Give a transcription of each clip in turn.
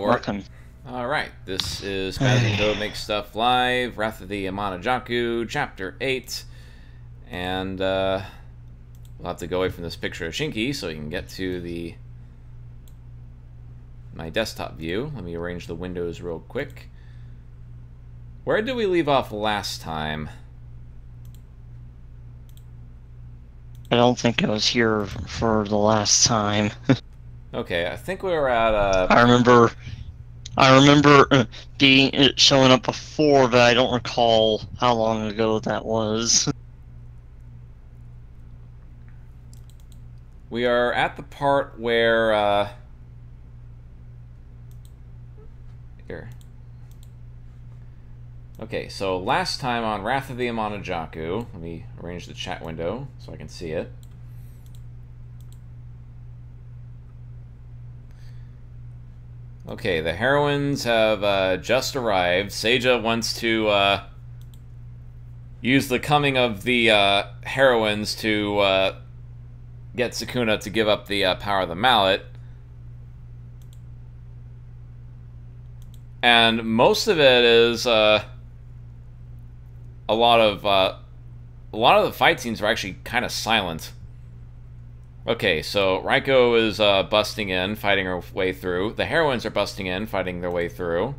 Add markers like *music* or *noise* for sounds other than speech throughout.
Yo, Welcome. Alright, this is Kazuko Makes Stuff Live, Wrath of the Amanojaku, Chapter 8. And, uh, we'll have to go away from this picture of Shinky so we can get to the my desktop view. Let me arrange the windows real quick. Where did we leave off last time? I don't think I was here for the last time. *laughs* Okay, I think we were at, uh... I remember, I remember uh, being it showing up before, but I don't recall how long ago that was. We are at the part where, uh... Here. Okay, so last time on Wrath of the Amanojaku, let me arrange the chat window so I can see it. Okay, the heroines have uh, just arrived. Seija wants to uh, use the coming of the uh, heroines to uh, get Sukuna to give up the uh, power of the mallet. And most of it is uh, a lot of a lot of the fight scenes are actually kind of silent. Okay, so Raiko is uh, busting in, fighting her way through. The heroines are busting in, fighting their way through.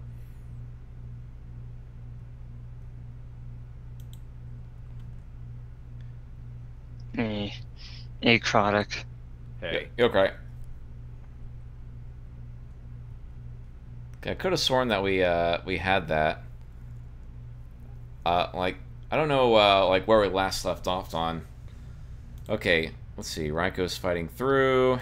A, acrotic. Hey. Okay. I could have sworn that we uh, we had that. Uh, like I don't know uh, like where we last left off on. Okay, let's see. Raiko's fighting through.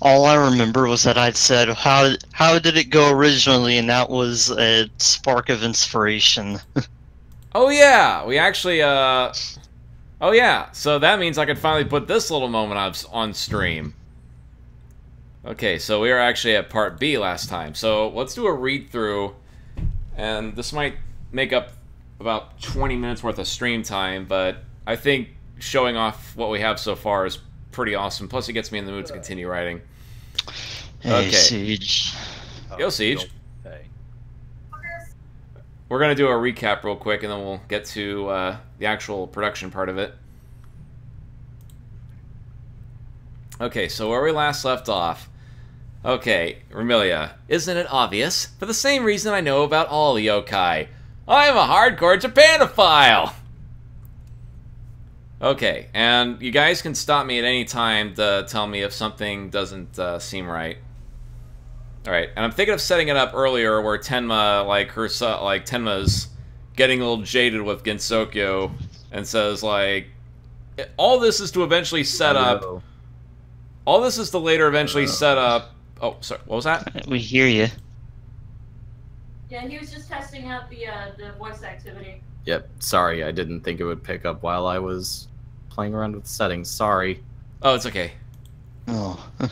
All I remember was that I'd said, "How how did it go originally?" and that was a spark of inspiration. *laughs* Oh yeah, we actually uh. Oh yeah, so that means I could finally put this little moment on on stream. Okay, so we were actually at part B last time. So let's do a read through, and this might make up about 20 minutes worth of stream time, but I think showing off what we have so far is pretty awesome. Plus, it gets me in the mood to continue writing. Hey, Okay. Siege. Yo, Siege. Hey. We're gonna do a recap real quick, and then we'll get to uh, the actual production part of it. Okay, so where we last left off. Okay, Remilia, isn't it obvious? For the same reason I know about all the yokai. I'm a hardcore Japanophile! Okay, and you guys can stop me at any time to tell me if something doesn't uh, seem right. Alright, and I'm thinking of setting it up earlier where Tenma, like, her son, like, Tenma's getting a little jaded with Gensokyo and says, like, all this is to eventually set up, all this is to later eventually set up, oh, sorry, what was that? *laughs* We hear you. Yeah, he was just testing out the uh, the voice activity. Yep. Sorry, I didn't think it would pick up while I was playing around with settings. Sorry. Oh, it's okay. Oh, *laughs*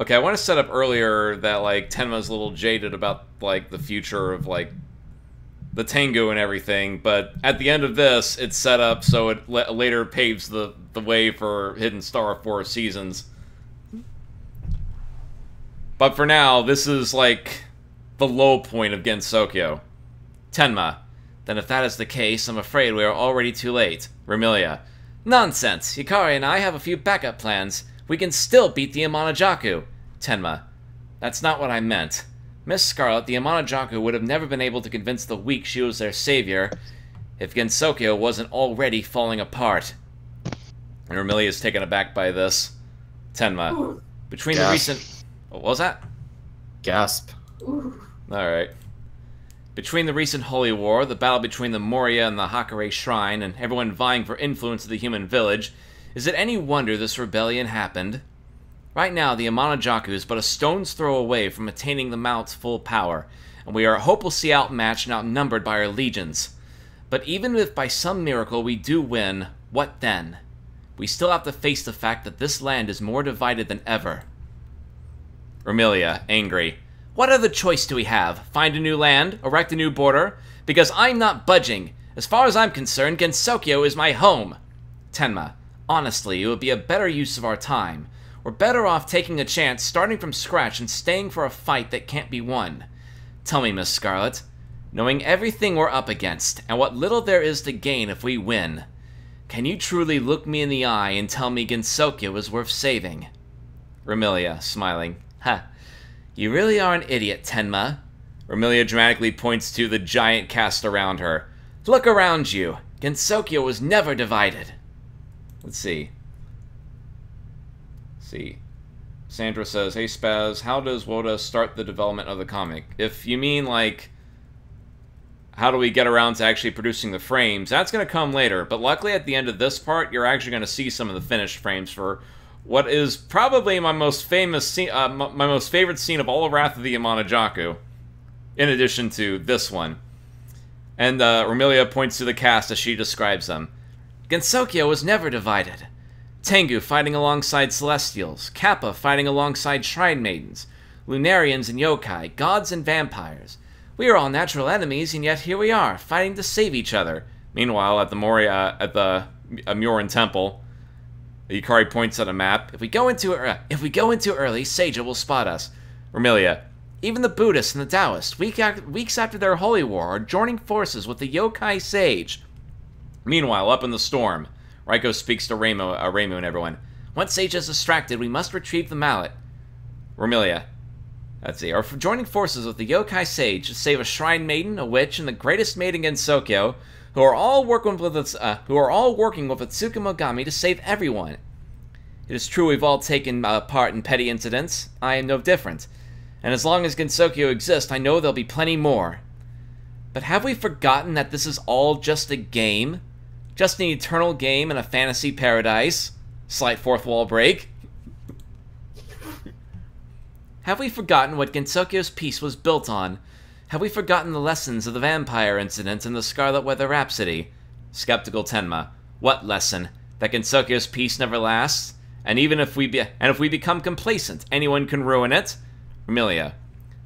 Okay, I want to set up earlier that, like, Tenma's a little jaded about, like, the future of, like, the Tengu and everything, but at the end of this, it's set up so it la- later paves the, the way for Hidden Star Four Seasons. But for now, this is, like, the low point of Gensokyo. Tenma. Then if that is the case, I'm afraid we are already too late. Remilia. Nonsense! Hikari and I have a few backup plans. We can still beat the Amanojaku. Tenma. That's not what I meant. Miss Scarlet, the Amanojaku would have never been able to convince the weak she was their savior if Gensokyo wasn't already falling apart. And Remilia is taken aback by this. Tenma. Between Yeah. the recent... What was that? Gasp. Alright. Between the recent Holy War, the battle between the Moriya and the Hakurei Shrine, and everyone vying for influence of the human village, is it any wonder this rebellion happened? Right now, the Amanojaku is but a stone's throw away from attaining the Mount's full power, and we are hopelessly outmatched and outnumbered by our legions. But even if by some miracle we do win, what then? We still have to face the fact that this land is more divided than ever. Remilia, angry. What other choice do we have? Find a new land? Erect a new border? Because I'm not budging. As far as I'm concerned, Gensokyo is my home. Tenma, honestly, it would be a better use of our time. We're better off taking a chance, starting from scratch, and staying for a fight that can't be won. Tell me, Miss Scarlet, knowing everything we're up against, and what little there is to gain if we win, can you truly look me in the eye and tell me Gensokyo is worth saving? Remilia, smiling. Ha. You really are an idiot, Tenma. Remilia dramatically points to the giant cast around her. Look around you. Gensokyo was never divided. Let's see. Let's see. Sandra says, Hey Spaz, how does Woda start the development of the comic? If you mean like how do we get around to actually producing the frames? That's going to come later, but luckily at the end of this part, you're actually going to see some of the finished frames for what is probably my most famous scene, uh, my most favorite scene of all of Wrath of the Jaku, in addition to this one. And uh, Remilia points to the cast as she describes them. Gensokyo was never divided. Tengu fighting alongside Celestials, Kappa fighting alongside Shrine Maidens, Lunarians and Yokai, gods and vampires. We are all natural enemies, and yet here we are, fighting to save each other. Meanwhile, at the Moriya, at the Myouren Temple, Yukari points at a map. If we go into uh, if we go into early, Seija will spot us. Remilia, even the Buddhists and the Taoists, week weeks after their holy war, are joining forces with the Yokai Sage. Meanwhile, up in the storm, Raiko speaks to Reimu, uh, and everyone. Once Sage is distracted, we must retrieve the mallet. Remilia, Let's see. Are joining forces with the Yokai Sage to save a Shrine Maiden, a Witch, and the greatest maiden in Sokyo, who are all working with its, uh, who are all working with a Tsukumogami to save everyone. It is true we've all taken uh, part in petty incidents. I am no different. And as long as Gensokyo exists, I know there'll be plenty more. But have we forgotten that this is all just a game? Just an eternal game in a fantasy paradise? Slight fourth wall break. Have we forgotten what Gensokyo's peace was built on? Have we forgotten the lessons of the vampire incident and the Scarlet Weather Rhapsody? Skeptical Tenma. What lesson? That Gensokyo's peace never lasts? And even if we be and if we become complacent, anyone can ruin it? Remilia.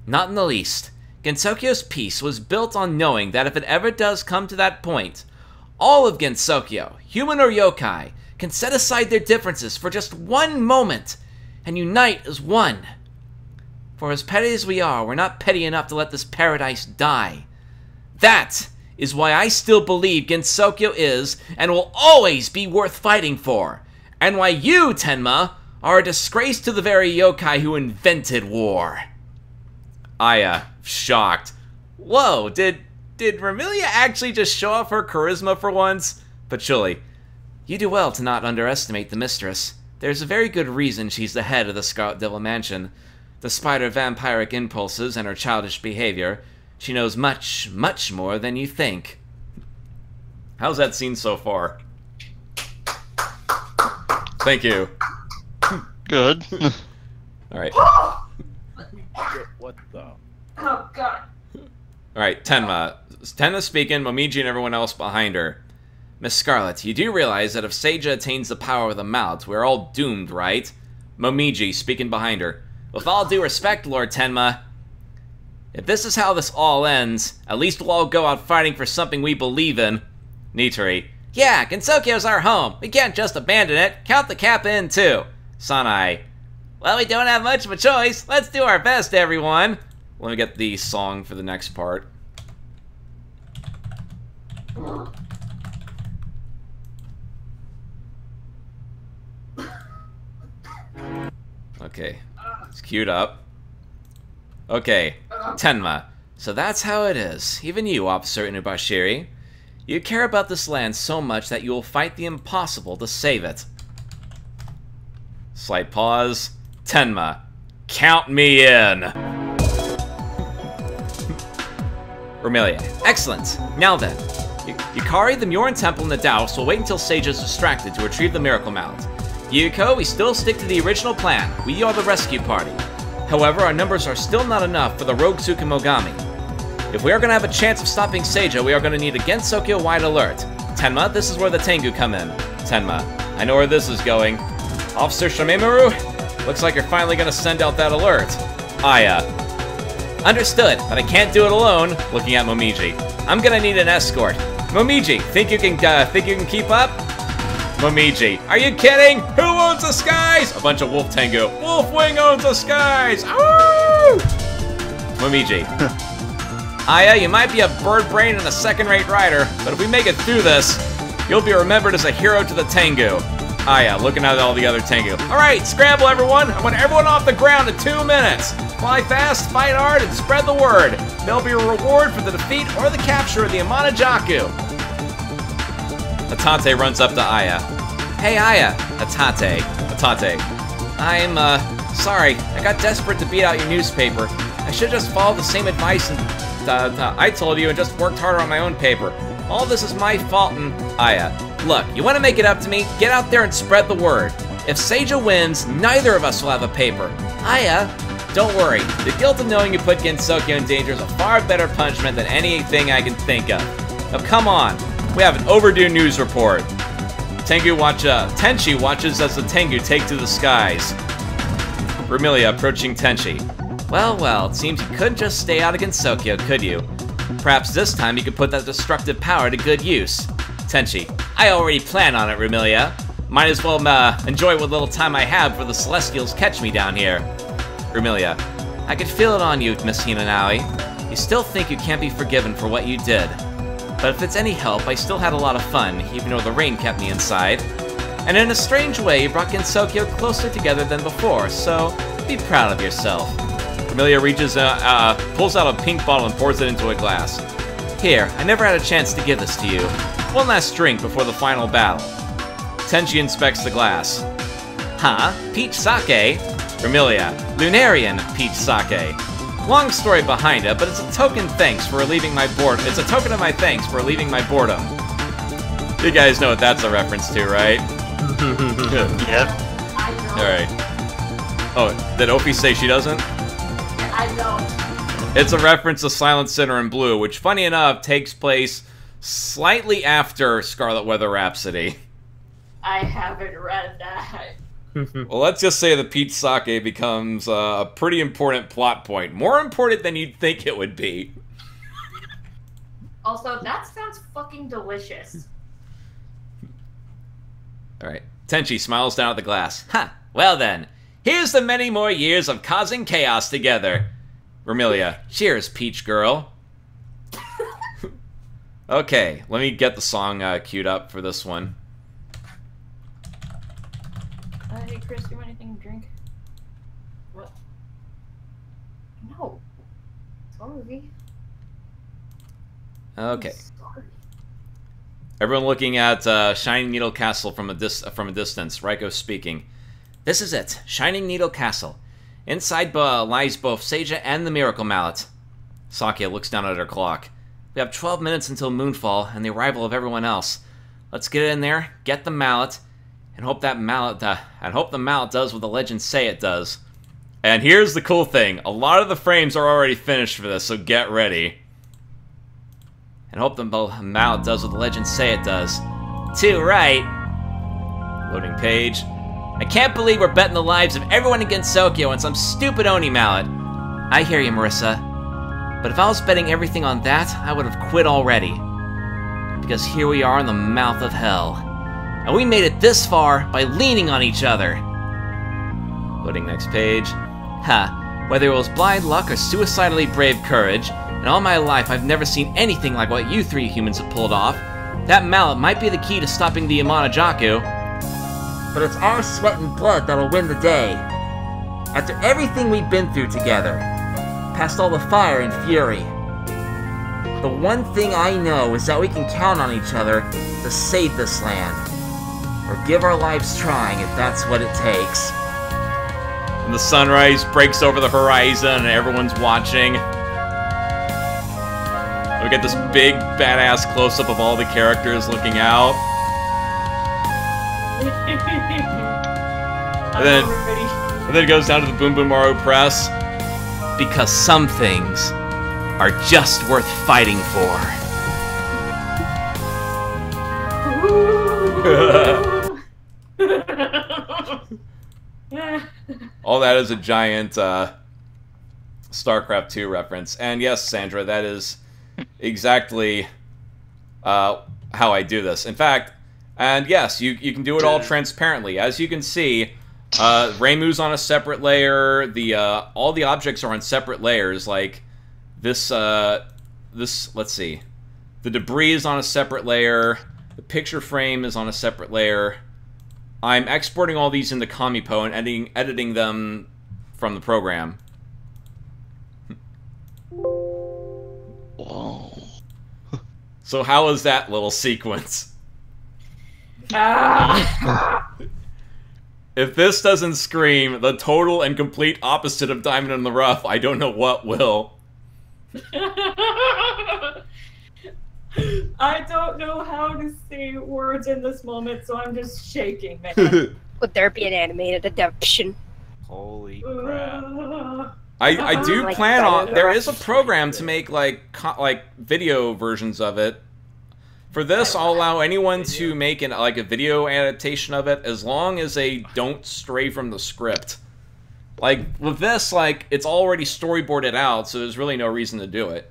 Not in the least. Gensokyo's peace was built on knowing that if it ever does come to that point, all of Gensokyo, human or yokai, can set aside their differences for just one moment and unite as one. For as petty as we are, we're not petty enough to let this paradise die. That is why I still believe Gensokyo is and will always be worth fighting for. And why you, Tenma, are a disgrace to the very yokai who invented war. Aya, uh, shocked. Whoa, did did Remilia actually just show off her charisma for once? Patchouli, you do well to not underestimate the mistress. There's a very good reason she's the head of the Scarlet Devil Mansion. Despite her vampiric impulses and her childish behavior, she knows much, much more than you think. How's that scene so far? Thank you. Good. *laughs* All right. What the? Oh god. All right, Tenma. Tenma speaking, Momiji and everyone else behind her. Miss Scarlet, you do realize that if Seija attains the power of the mouth, we're all doomed, right? Momiji speaking behind her. With all due respect, Lord Tenma, if this is how this all ends, at least we'll all go out fighting for something we believe in. Nitori, yeah, Gensokyo's our home. We can't just abandon it. Count the Kappa in, too. Sanae, well, we don't have much of a choice. Let's do our best, everyone. Let me get the song for the next part. Okay, it's queued up. Okay, uh-huh. Tenma. So that's how it is. Even you, Officer Inubashiri. You care about this land so much that you will fight the impossible to save it. Slight pause. Tenma. Count me in! Remilia. Excellent. Now then. Y Yukari, the Myouren Temple, and the Daos will wait until Sage is distracted to retrieve the Miracle Mallet. Yuko, we still stick to the original plan. We are the rescue party. However, our numbers are still not enough for the rogue Tsukumogami. If we are going to have a chance of stopping Seija, we are going to need a Gensokyo wide alert. Tenma, this is where the Tengu come in. Tenma, I know where this is going. Officer Shameimaru, looks like you're finally going to send out that alert. Aya. Understood, but I can't do it alone, looking at Momiji. I'm going to need an escort. Momiji, think you can uh, think you can keep up? Momiji, are you kidding? Who owns the skies! A bunch of Wolf Tengu. Wolfwing owns the skies! Woo! Momiji. *laughs* Aya, you might be a bird brain and a second-rate rider, but if we make it through this, you'll be remembered as a hero to the Tengu. Aya, looking at all the other Tengu. Alright, scramble everyone! I want everyone off the ground in two minutes! Fly fast, fight hard, and spread the word. There'll be a reward for the defeat or the capture of the Amanojaku. Hatate runs up to Aya. Hey Aya, Hatate, Hatate. I'm, uh, sorry. I got desperate to beat out your newspaper. I should just follow the same advice and, uh, uh, I told you and just worked harder on my own paper. All this is my fault and, Aya, look, you want to make it up to me? Get out there and spread the word. If Seija wins, neither of us will have a paper. Aya, don't worry. The guilt of knowing you put Gensokyo in danger is a far better punishment than anything I can think of. Now come on, we have an overdue news report. Tengu watch, uh, Tenshi watches as the Tengu take to the skies. Remilia approaching Tenshi. Well, well, it seems you couldn't just stay out against Gensokyo, could you? Perhaps this time you could put that destructive power to good use. Tenshi. I already plan on it, Remilia. Might as well uh, enjoy what little time I have before the Celestials catch me down here. Remilia. I could feel it on you, Miss Hinanawi. You still think you can't be forgiven for what you did. But if it's any help, I still had a lot of fun, even though the rain kept me inside. And in a strange way, you brought Gensokyo closer together than before, so be proud of yourself. Amelia reaches, uh, uh, pulls out a pink bottle and pours it into a glass. Here, I never had a chance to give this to you. One last drink before the final battle. Tenshi inspects the glass. Huh? Peach sake? Remilia, Lunarian peach sake. Long story behind it, but it's a token thanks for relieving my boredom. It's a token of my thanks for relieving my boredom. You guys know what that's a reference to, right? *laughs* Yep. Alright. Oh, did Opie say she doesn't? I don't. It's a reference to Silent Sinner in Blue, which, funny enough, takes place slightly after Scarlet Weather Rhapsody. I haven't read that. Well, let's just say the peach sake becomes uh, a pretty important plot point. More important than you'd think it would be. Also, that sounds fucking delicious. Alright. Tenshi smiles down at the glass. Ha! Well then, here's the many more years of causing chaos together. Remilia, cheers, Peach Girl. *laughs* okay, let me get the song uh, queued up for this one. Uh, hey, Chris, do you want anything to drink? What? No. Sorry. Okay. Sorry. Everyone looking at uh, Shining Needle Castle from a dis- from a distance. Raiko speaking. This is it, Shining Needle Castle. Inside uh, lies both Seija and the Miracle Mallet. Sakuya looks down at her clock. We have 12 minutes until moonfall and the arrival of everyone else. Let's get in there, get the mallet, and hope that mallet and hope the mallet does what the legends say it does. And here's the cool thing: a lot of the frames are already finished for this, so get ready. And hope the mallet does what the legends say it does. Too right. Loading page. I can't believe we're betting the lives of everyone against Sokyo on some stupid Oni mallet. I hear you, Marisa. But if I was betting everything on that, I would have quit already. Because here we are in the mouth of hell. And we made it this far by leaning on each other. Loading next page. Ha, whether it was blind luck or suicidally brave courage, in all my life I've never seen anything like what you three humans have pulled off. That mallet might be the key to stopping the Amanojaku. But it's our sweat and blood that'll win the day. After everything we've been through together, past all the fire and fury, the one thing I know is that we can count on each other to save this land. Or give our lives trying if that's what it takes. And the sunrise breaks over the horizon and everyone's watching. We get this big badass close up of all the characters looking out. *laughs* I'm then- And then it goes down to the Bunbunmaru Press. Because some things are just worth fighting for. *laughs* All that is a giant uh, StarCraft 2 reference. And yes, Sandra, that is exactly uh, how I do this. In fact, And yes, you, you can do it all transparently. As you can see, uh, Reimu's on a separate layer. The uh, all the objects are on separate layers. Like this, uh, this. Let's see, the debris is on a separate layer. The picture frame is on a separate layer. I'm exporting all these into ComiPo and editing editing them from the program. Whoa. *laughs* So how is that little sequence? Ah! *laughs* If this doesn't scream the total and complete opposite of Diamond in the Rough, I don't know what will. *laughs* I don't know how to say words in this moment, so I'm just shaking, man. *laughs* Would there be an animated adaptation? Holy crap. Uh, I, I *laughs* do Like plan on. in the There Rough. is a program to make like co- like video versions of it. For this, I'll allow anyone to make an like a video adaptation of it as long as they don't stray from the script. Like with this, like it's already storyboarded out, so there's really no reason to do it.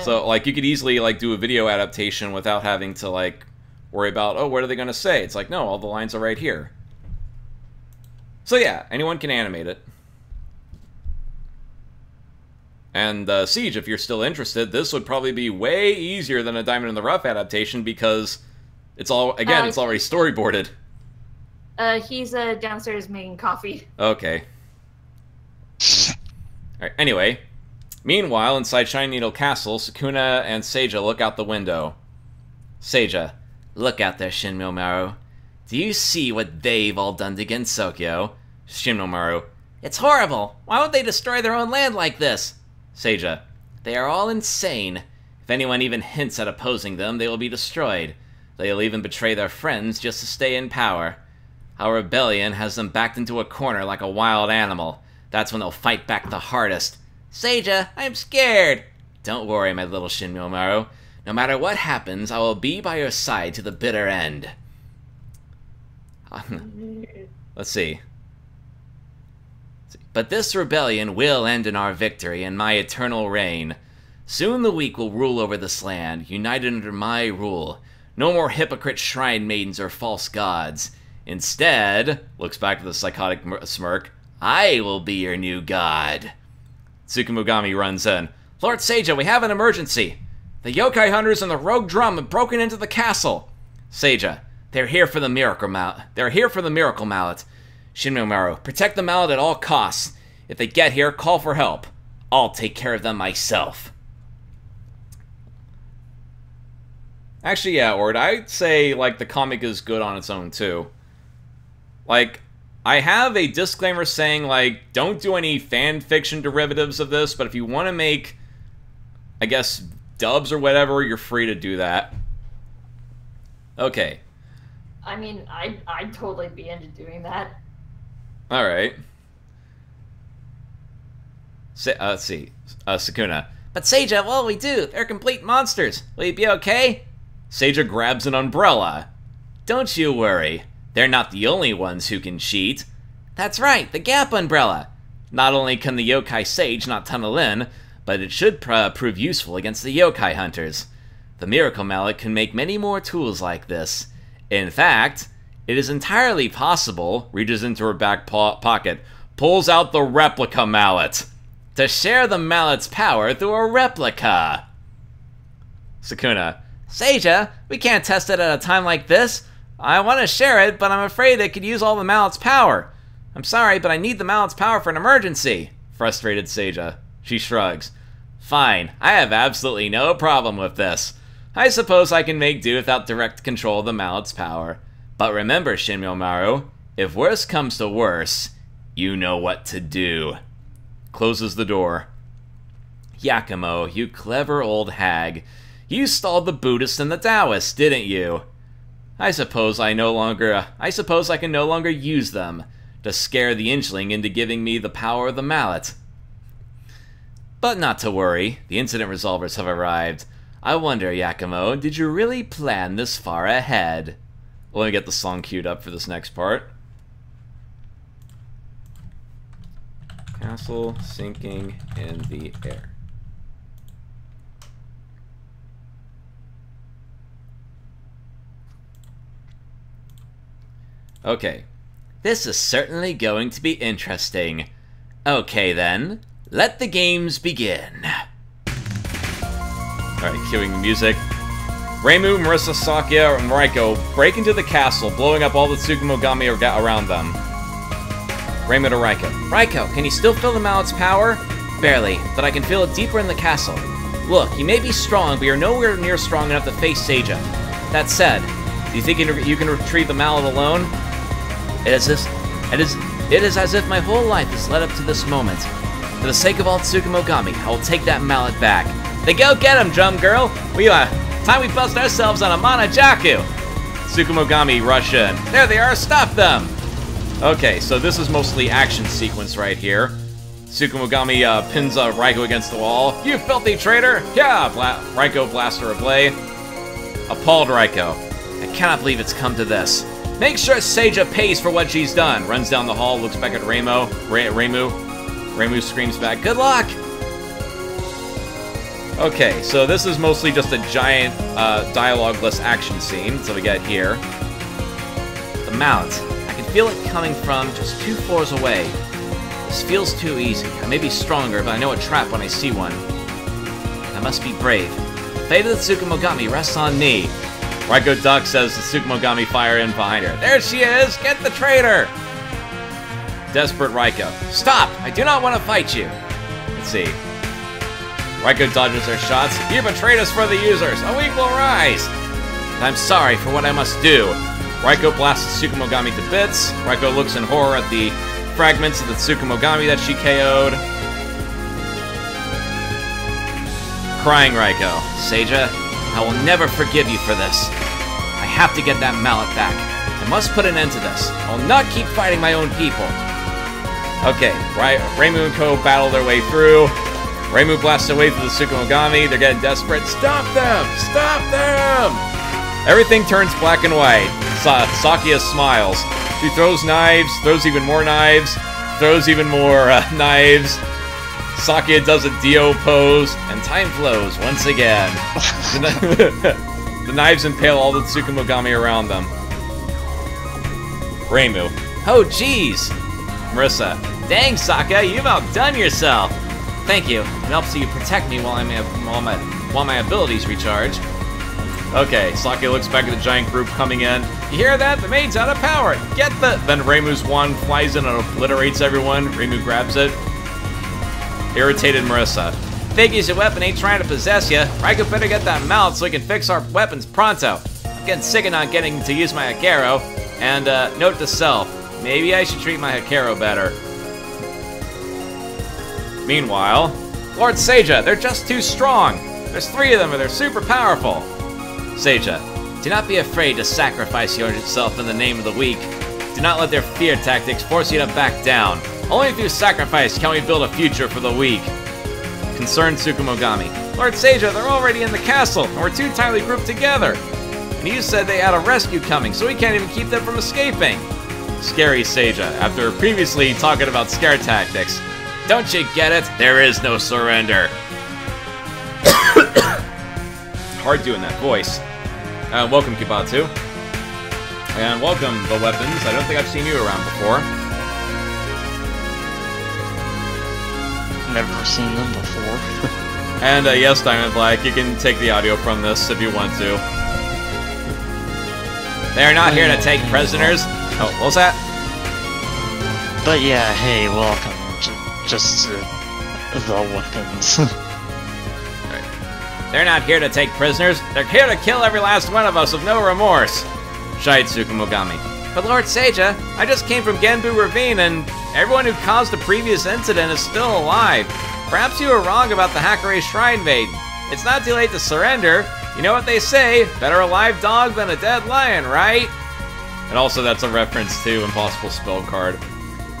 So like you could easily like do a video adaptation without having to like worry about oh what are they gonna say? It's like no, all the lines are right here. So yeah, anyone can animate it. And uh, Siege, if you're still interested, this would probably be way easier than a Diamond in the Rough adaptation because it's all again, Uh, it's already storyboarded. uh, he's uh, downstairs making coffee. Okay. Alright, anyway. Meanwhile, inside Shiny Needle Castle, Sukuna and Seija look out the window. Seija, look out there, Shinmyomaru. Do you see what they've all done to Gensokyo? Shinmyomaru, it's horrible. Why would they destroy their own land like this? Seija, they are all insane. If anyone even hints at opposing them, they will be destroyed. They'll even betray their friends just to stay in power. Our rebellion has them backed into a corner like a wild animal. That's when they'll fight back the hardest. Seija, I'm scared! Don't worry, my little Shinmyomaru. No matter what happens, I will be by your side to the bitter end. *laughs* Let's see. But this rebellion will end in our victory and my eternal reign. Soon the weak will rule over this land, united under my rule. No more hypocrite shrine maidens or false gods. Instead, looks back with a psychotic smirk, I will be your new god. Tsukumogami runs in. Lord Seija, we have an emergency. The yokai hunters and the rogue drum have broken into the castle. Seija, they're here for the miracle mallet. They're here for the miracle mallet. Shinmyomaru, protect the mallet at all costs. If they get here, call for help. I'll take care of them myself. Actually, yeah, Ord, I'd say like the comic is good on its own too. Like, I have a disclaimer saying like don't do any fan fiction derivatives of this, but if you want to make, I guess dubs or whatever, you're free to do that. Okay, I mean, I'd, I'd totally be into doing that. all right. Sa- uh, let's see, uh, Sakuna. But Seija, what will we do? They're complete monsters. Will you be okay? Seija grabs an umbrella. Don't you worry. They're not the only ones who can cheat. That's right, the Gap Umbrella. Not only can the Yokai Sage not tunnel in, but it should pr- prove useful against the Yokai Hunters. The Miracle Mallet can make many more tools like this. In fact, it is entirely possible, reaches into her back po- pocket, pulls out the Replica Mallet. To share the mallet's power through a replica. Sakuna, Seija, we can't test it at a time like this. I want to share it, but I'm afraid it could use all the mallet's power. I'm sorry, but I need the mallet's power for an emergency. Frustrated Seija. She shrugs. Fine, I have absolutely no problem with this. I suppose I can make do without direct control of the mallet's power. But remember, Shinmyomaru, if worse comes to worse, you know what to do. Closes the door. Yakumo, you clever old hag. You stalled the Buddhist and the Taoist, didn't you? I suppose I no longer I suppose I can no longer use them to scare the inchling into giving me the power of the mallet. But not to worry, the incident resolvers have arrived. I wonder, Yakumo, did you really plan this far ahead? Let me get the song queued up for this next part. Castle sinking in the air.「Okay. This is certainly going to be interesting. Okay then, let the games begin. Alright, cueing the music. Reimu, Marissa, Sakuya, and Raiko break into the castle, blowing up all the Tsukumogami around them. Reimu to Raiko. Raiko, can you still feel the mallet's power? Barely, but I can feel it deeper in the castle. Look, you may be strong, but you're nowhere near strong enough to face Seija. That said, do you think you can retrieve the mallet alone? It is this. It is. It is as if my whole life has led up to this moment. For the sake of all Tsukumogami, I will take that mallet back. Then go get him, drum girl. We uh, time we bust ourselves on a Manajaku. Tsukumogami rush in. There they are. Stop them. Okay, so this is mostly action sequence right here. Tsukumogami uh, pins uh, Raiko against the wall. You filthy traitor! Yeah, Bla- Raiko blaster a blade. Appalled Raiko. I cannot believe it's come to this. Make sure Seija pays for what she's done. Runs down the hall, looks back at Remo. Ra- Remu. Remu screams back, Good luck! Okay, so this is mostly just a giant uh, dialogue-less action scene, so we get here. The mount. I can feel it coming from just two floors away. This feels too easy. I may be stronger, but I know a trap when I see one. I must be brave. The fate of the Tsukumogami rests on me. Raiko Duck says the Tsukumogami fire in behind her. There she is! Get the traitor! Desperate Raiko. Stop! I do not want to fight you! Let's see. Raiko dodges their shots. You betrayed us for the users! A week will rise! I'm sorry for what I must do. Raiko blasts the Tsukumogami to bits. Raiko looks in horror at the fragments of the Tsukumogami that she KO'd. Crying Raiko. Seija, I will never forgive you for this. I have to get that mallet back. I must put an end to this. I will not keep fighting my own people. Okay, Ra- Reimu and Co. battle their way through. Reimu blasts away through the Tsukumogami. They're getting desperate. Stop them! Stop them! Everything turns black and white. Sa- Sakuya smiles. She throws knives, throws even more knives, throws even more uh, *laughs* knives. Sakuya does a Dio pose, and time flows once again. *laughs* the, knives impale all the Tsukumogami around them. Reimu. Oh, jeez! Marisa. Dang, Saka, you've outdone yourself! Thank you. It helps you protect me while, I'm, while, my, while my abilities recharge. Okay, Saki looks back at the giant group coming in. You hear that? The maid's out of power! Get the- Then Reimu's wand flies in and obliterates everyone. Reimu grabs it. Irritated Marisa. Figures your weapon ain't trying to possess you. Raiko better get that mallet so we can fix our weapons pronto. I'm getting sick of not getting to use my Hakkero. And, uh, note to self, maybe I should treat my Hakkero better. Meanwhile, Lord Seija, they're just too strong. There's three of them and they're super powerful. Seija, do not be afraid to sacrifice yourself in the name of the weak. Do not let their fear tactics force you to back down. Only through sacrifice can we build a future for the weak. Concerned Tsukumogami. Lord Seija, they're already in the castle, and we're too tightly grouped together. And you said they had a rescue coming, so we can't even keep them from escaping. Scary Seija, after previously talking about scare tactics. Don't you get it? There is no surrender. *coughs* Hard doing that voice. Uh, welcome, Kibatu. And welcome, the weapons. I don't think I've seen you around before. Never seen them before. *laughs* And uh, yes, Diamond Black, you can take the audio from this if you want to. They're not here to take prisoners. Oh, what was that? but yeah, hey, welcome. J- just to the weapons. *laughs* They're not here to take prisoners. They're here to kill every last one of us with no remorse. Shied Tsukumogami. But Lord Seija, I just came from Genbu Ravine and everyone who caused the previous incident is still alive. Perhaps you were wrong about the Hakurei Shrine Maiden. It's not too late to surrender. You know what they say, better a live dog than a dead lion, right? And also that's a reference to Impossible Spell card.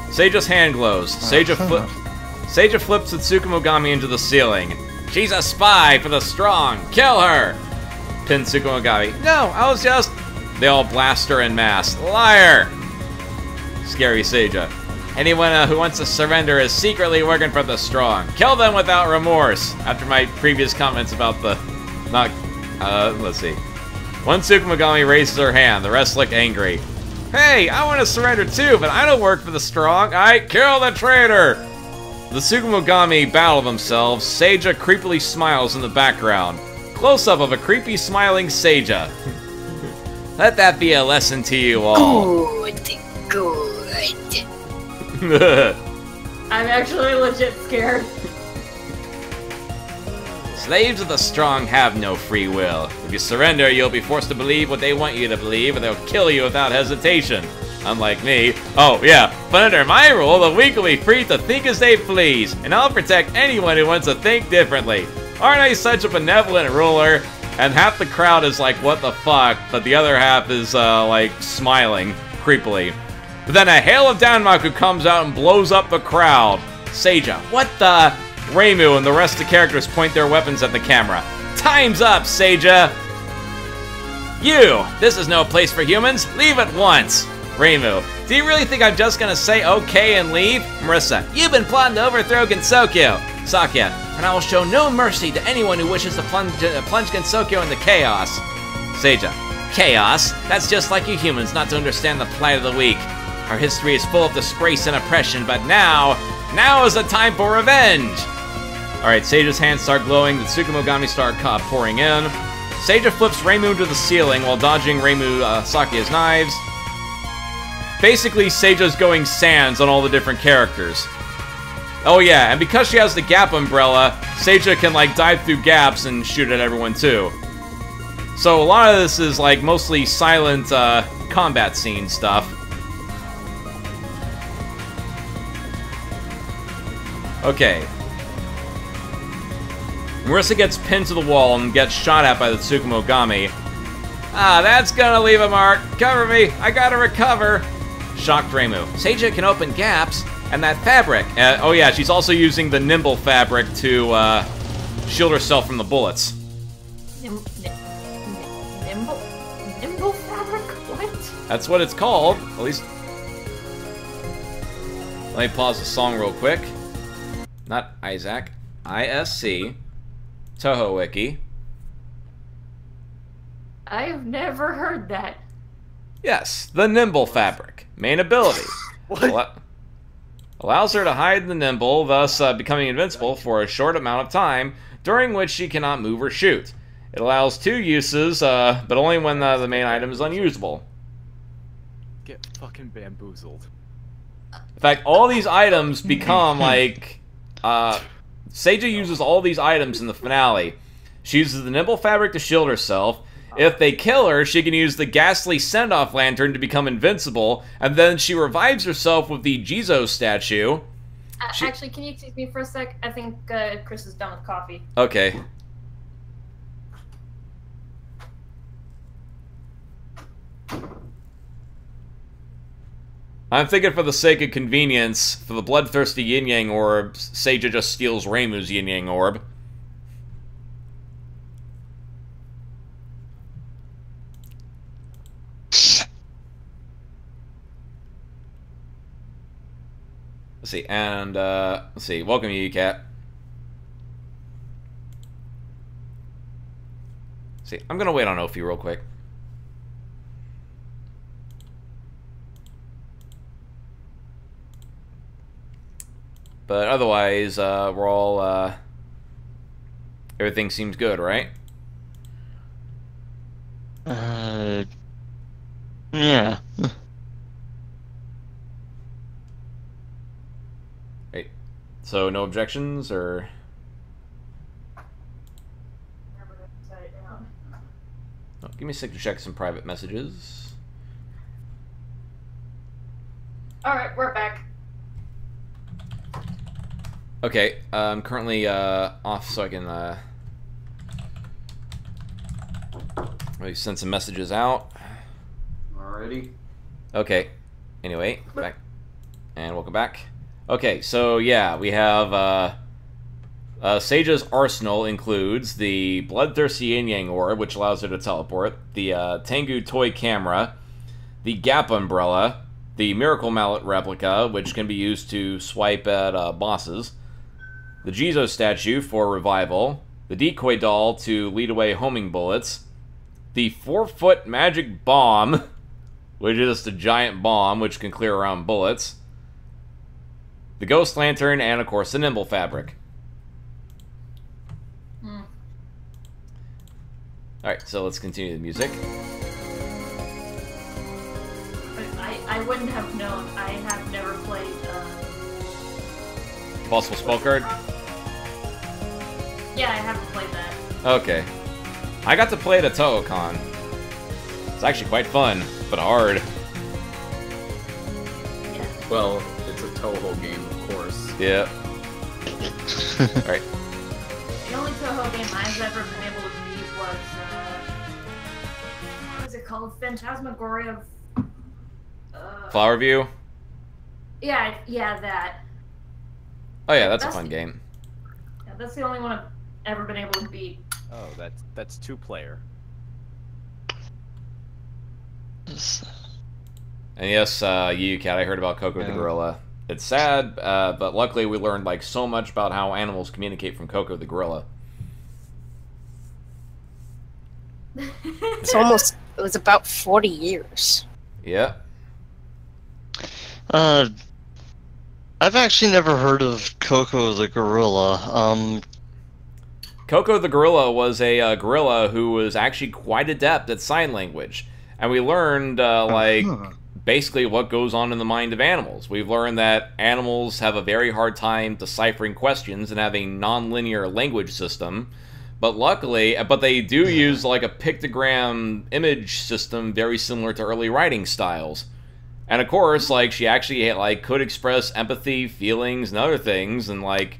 Seija's hand glows. Oh, Seija, flip, Seija flips the Tsukumogami into the ceiling. She's a spy for the strong. Kill her! Pin Tsukumogami. No, I was just... They all blast her en masse. Liar! Scary Seija. Anyone uh, who wants to surrender is secretly working for the strong. Kill them without remorse. After my previous comments about the... Not... Uh, let's see. One Tsukumogami raises her hand. The rest look angry. Hey, I want to surrender too, but I don't work for the strong. I kill the traitor! The Tsukumogami battle themselves. Seija creepily smiles in the background. Close up of a creepy smiling Seija. *laughs* Let that be a lesson to you all. Good, good. *laughs* I'm actually legit scared. Slaves of the strong have no free will. If you surrender, you'll be forced to believe what they want you to believe, and they'll kill you without hesitation. Unlike me. Oh, yeah, but under my rule, the weak will be free to think as they please, and I'll protect anyone who wants to think differently. Aren't I such a benevolent ruler? And half the crowd is like, what the fuck, but the other half is, uh, like, smiling creepily. But then a hail of Danmaku comes out and blows up the crowd. Seija, what the? Reimu and the rest of the characters point their weapons at the camera. Time's up, Seija! You! This is no place for humans. Leave at once! Reimu, do you really think I'm just gonna say okay and leave? Marisa, you've been plotting to overthrow Gensokyo. Sakuya, and I will show no mercy to anyone who wishes to plunge, uh, plunge Gensokyo into chaos. Seija, chaos? That's just like you humans not to understand the plight of the weak. Our history is full of disgrace and oppression, but now, now is the time for revenge! Alright, Seija's hands start glowing, the Tsukumogami start uh, pouring in. Seija flips Reimu to the ceiling while dodging Reimu uh, Sakuya's knives. Basically, Seija's going sans on all the different characters. Oh yeah, and because she has the gap umbrella, Seija can like dive through gaps and shoot at everyone too. So a lot of this is like mostly silent uh, combat scene stuff. Okay. Marisa gets pinned to the wall and gets shot at by the Tsukumogami. Ah, that's gonna leave a mark. Cover me. I gotta recover. Shocked Reimu. Seija can open gaps, and that fabric. Uh, oh yeah, she's also using the nimble fabric to uh, shield herself from the bullets. Nim- nim- nimble, nimble fabric. What? That's what it's called. At least. Let me pause the song real quick. Not Isaac. ISC. Touhou Wiki. I've never heard that. Yes, the Nimble Fabric. Main ability. *laughs* Allo- allows her to hide in the Nimble, thus uh, becoming invincible for a short amount of time, during which she cannot move or shoot. It allows two uses, uh, but only when uh, the main item is unusable. Get fucking bamboozled. In fact, all these items become like. Uh, Seija uses all these items in the finale. She uses the nimble fabric to shield herself. If they kill her, she can use the ghastly send off lantern to become invincible, and then she revives herself with the Jizo statue. Uh, She- Actually, can you excuse me for a sec? I think uh, Chris is done with coffee. Okay. I'm thinking for the sake of convenience, for the bloodthirsty yin yang orb, Seija just steals Reimu's yin yang orb. Let's see, and uh, let's see. Welcome, you cat. See, I'm gonna wait on Ophi real quick. But otherwise, uh, we're all, uh, everything seems good, right? Uh, yeah. Right. So no objections, or oh, give me a sec to check some private messages. All right, we're back. Okay, uh, I'm currently uh, off, so I can uh, maybe send some messages out. Alrighty. Okay. Anyway, back and welcome back. Okay, so yeah, we have uh, uh, Seija's arsenal includes the Bloodthirsty Yin Yang Orb, which allows her to teleport, the uh, Tengu toy camera, the Gap umbrella, the Miracle Mallet replica, which can be used to swipe at uh, bosses, the Jizo statue for revival, the decoy doll to lead away homing bullets, the four foot magic bomb. *laughs* which is just a giant bomb which can clear around bullets. The Ghost Lantern, and of course the Nimble Fabric. Hmm. Alright, so let's continue the music. I, I wouldn't have known. I have never played. Uh... Possible spell card? Yeah, I haven't played that. Okay. I got to play it at TohoCon. It's actually quite fun, but hard. Yeah. Well, it's a Touhou game, of course. Yeah. *laughs* Alright. The only Touhou game I've ever been able to beat was uh, what was it called? Phantasmagoria. of- Uh, Flower View? yeah, yeah, that. Oh yeah, that's a That's- fun game. Yeah, that's the only one I've ever been able to beat. Oh, that's that's two player. And yes, uh, you cat, I heard about Coco the gorilla. It's sad, uh, but luckily we learned like so much about how animals communicate from Coco the gorilla. It's almost. It was about forty years. Yeah. Uh, I've actually never heard of Coco the gorilla. Um, Coco the gorilla was a uh, gorilla who was actually quite adept at sign language, and we learned uh, like huh. Basically what goes on in the mind of animals. We've learned that animals have a very hard time deciphering questions and have a nonlinear language system. But luckily, but they do use like a pictogram image system very similar to early writing styles. And of course, like she actually like could express empathy, feelings, and other things, and like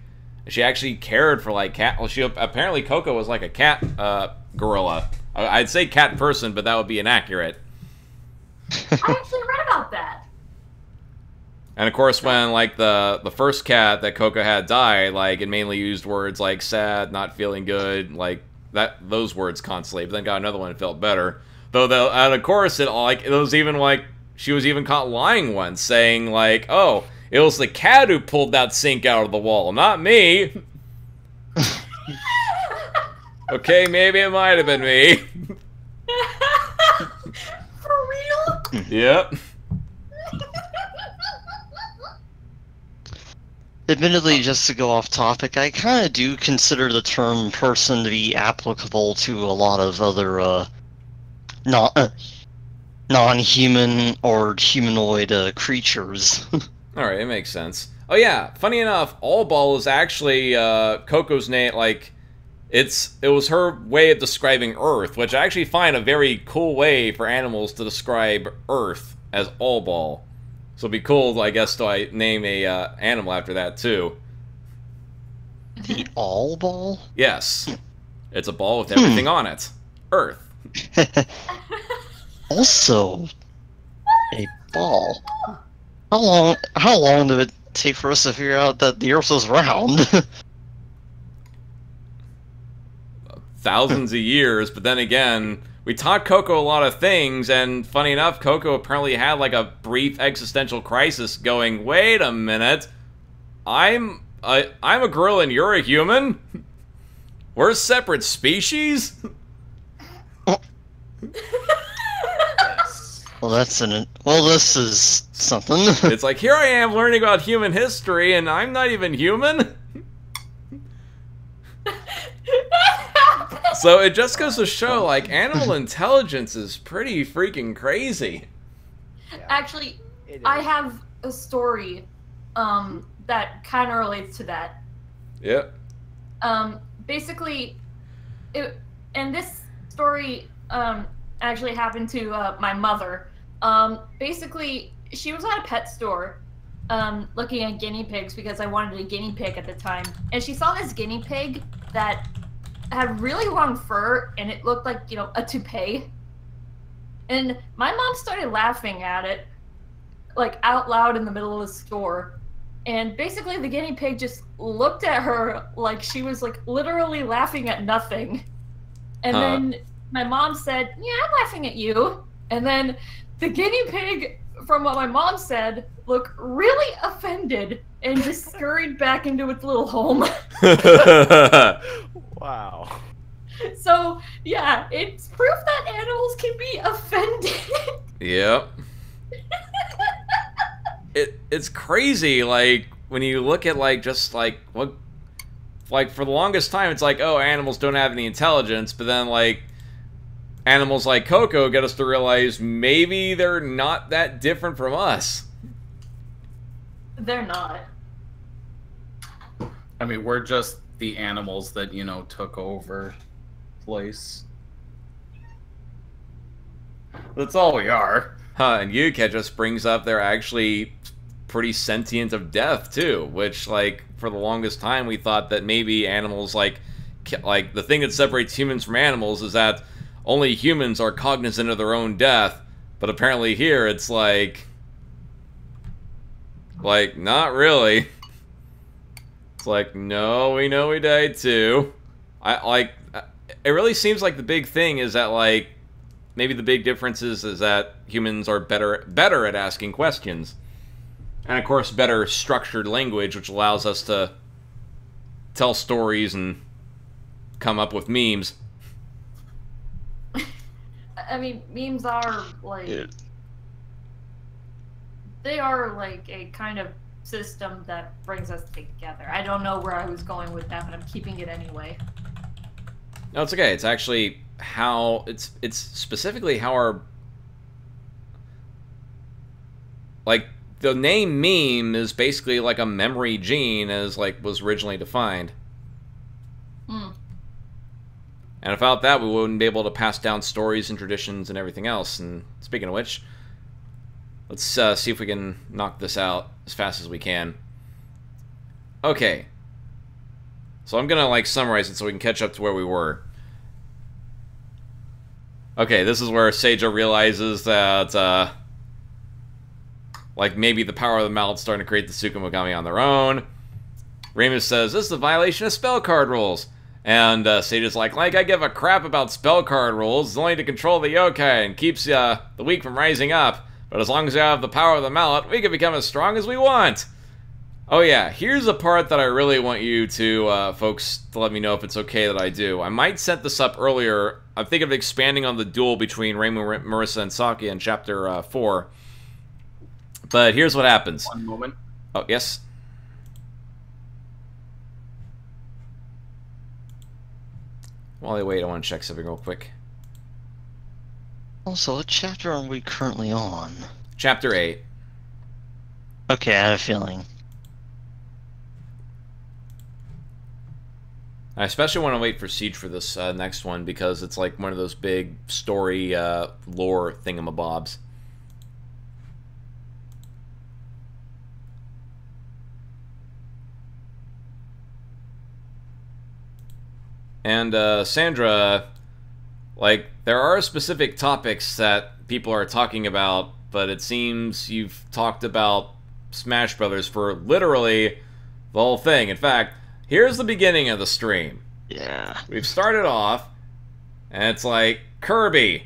she actually cared for like cat. Well, she apparently Coco was like a cat uh, gorilla. I- I'd say cat person, but that would be inaccurate. I actually read about that. And of course, when like the the first cat that Coco had died, like it mainly used words like sad, not feeling good, like that those words constantly. But then got another one that felt better. Though, though, and of course, it like it was even like she was even caught lying once, saying like, "Oh, it was the cat who pulled that sink out of the wall, not me." *laughs* okay, maybe it might have been me. *laughs* For real? yep. Admittedly, just to go off topic, I kind of do consider the term person to be applicable to a lot of other uh, not uh, non-human or humanoid uh, creatures. *laughs* All right, it makes sense. Oh yeah, funny enough, All Ball is actually uh, Coco's name. Like, it's it was her way of describing Earth, which I actually find a very cool way for animals to describe Earth as All Ball. So it'd be cool, I guess, to I name a uh, animal after that too. the *laughs* all ball. Yes, it's a ball with everything on it. Earth. *laughs* also, a ball. How long? How long did it take for us to figure out that the Earth was round? *laughs* thousands of years, but then again, we taught Coco a lot of things, and funny enough, Coco apparently had like a brief existential crisis going, wait a minute, I'm a, I'm a girl and you're a human? We're separate species? Yes. well, that's an. Well, this is something. It's like, here I am learning about human history, and I'm not even human? So it just goes to show, like, animal *laughs* intelligence is pretty freaking crazy. Yeah, Actually, I have a story um, that kind of relates to that. Yep. Um, basically, it, and this story um, actually happened to uh, my mother. Um, basically, she was at a pet store um, looking at guinea pigs because I wanted a guinea pig at the time. And she saw this guinea pig that had really long fur and it looked like, you know, a toupee. And my mom started laughing at it, like out loud in the middle of the store. And basically, the guinea pig just looked at her like she was like literally laughing at nothing. And Huh. then my mom said, Yeah, I'm laughing at you. And then the guinea pig, from what my mom said, look really offended and just *laughs* scurried back into its little home. *laughs* Wow. so, yeah, it's proof that animals can be offended. yep. *laughs* it it's crazy. Like when you look at like just like what, like for the longest time, it's like oh animals don't have any intelligence, but then like animals like Coco get us to realize maybe they're not that different from us. They're not. I mean, we're just the animals that you know took over place. That's all we are. Huh, and Yuka just brings up they're actually pretty sentient of death too, which like for the longest time we thought that maybe animals like like the thing that separates humans from animals is that only humans are cognizant of their own death, but apparently here it's like like not really. It's like no, we know we died too. I like uh, it really seems like the big thing is that like maybe the big difference is, is that humans are better better at asking questions and of course better structured language which allows us to tell stories and come up with memes I mean, memes are like Yeah. they are like a kind of system that brings us together. I don't know where I was going with that, but I'm keeping it anyway. no it's okay it's actually how it's it's specifically how our like the name meme is basically like a memory gene as like was originally defined Hmm. And without that, we wouldn't be able to pass down stories and traditions and everything else. And speaking of which, let's uh, see if we can knock this out as fast as we can. Okay. So I'm gonna like summarize it so we can catch up to where we were. Okay, this is where Seija realizes that, uh, like maybe the power of the mallet's starting to create the Tsukumogami on their own. Remus says, This is a violation of spell card rules. And uh, Seija's like, like I give a crap about spell card rules. It's only to control the yokai and keeps uh, the weak from rising up. But as long as we have the power of the mallet, we can become as strong as we want. Oh yeah, here's a part that I really want you to, uh, folks, to let me know if it's okay that I do. I might set this up earlier. I'm thinking of expanding on the duel between Raymond, Marisa, and Saki in Chapter uh, 4. But here's what happens. One moment. Oh, yes? While I wait, I want to check something real quick. Also, what chapter are we currently on? Chapter 8. Okay, I had a feeling. I especially want to wait for Siege for this uh, next one because it's like one of those big story uh, lore thingamabobs. And uh, Sandra, like there are specific topics that people are talking about, but it seems you've talked about Smash Brothers for literally the whole thing. In fact, here's the beginning of the stream. Yeah. We've started off, and it's like Kirby.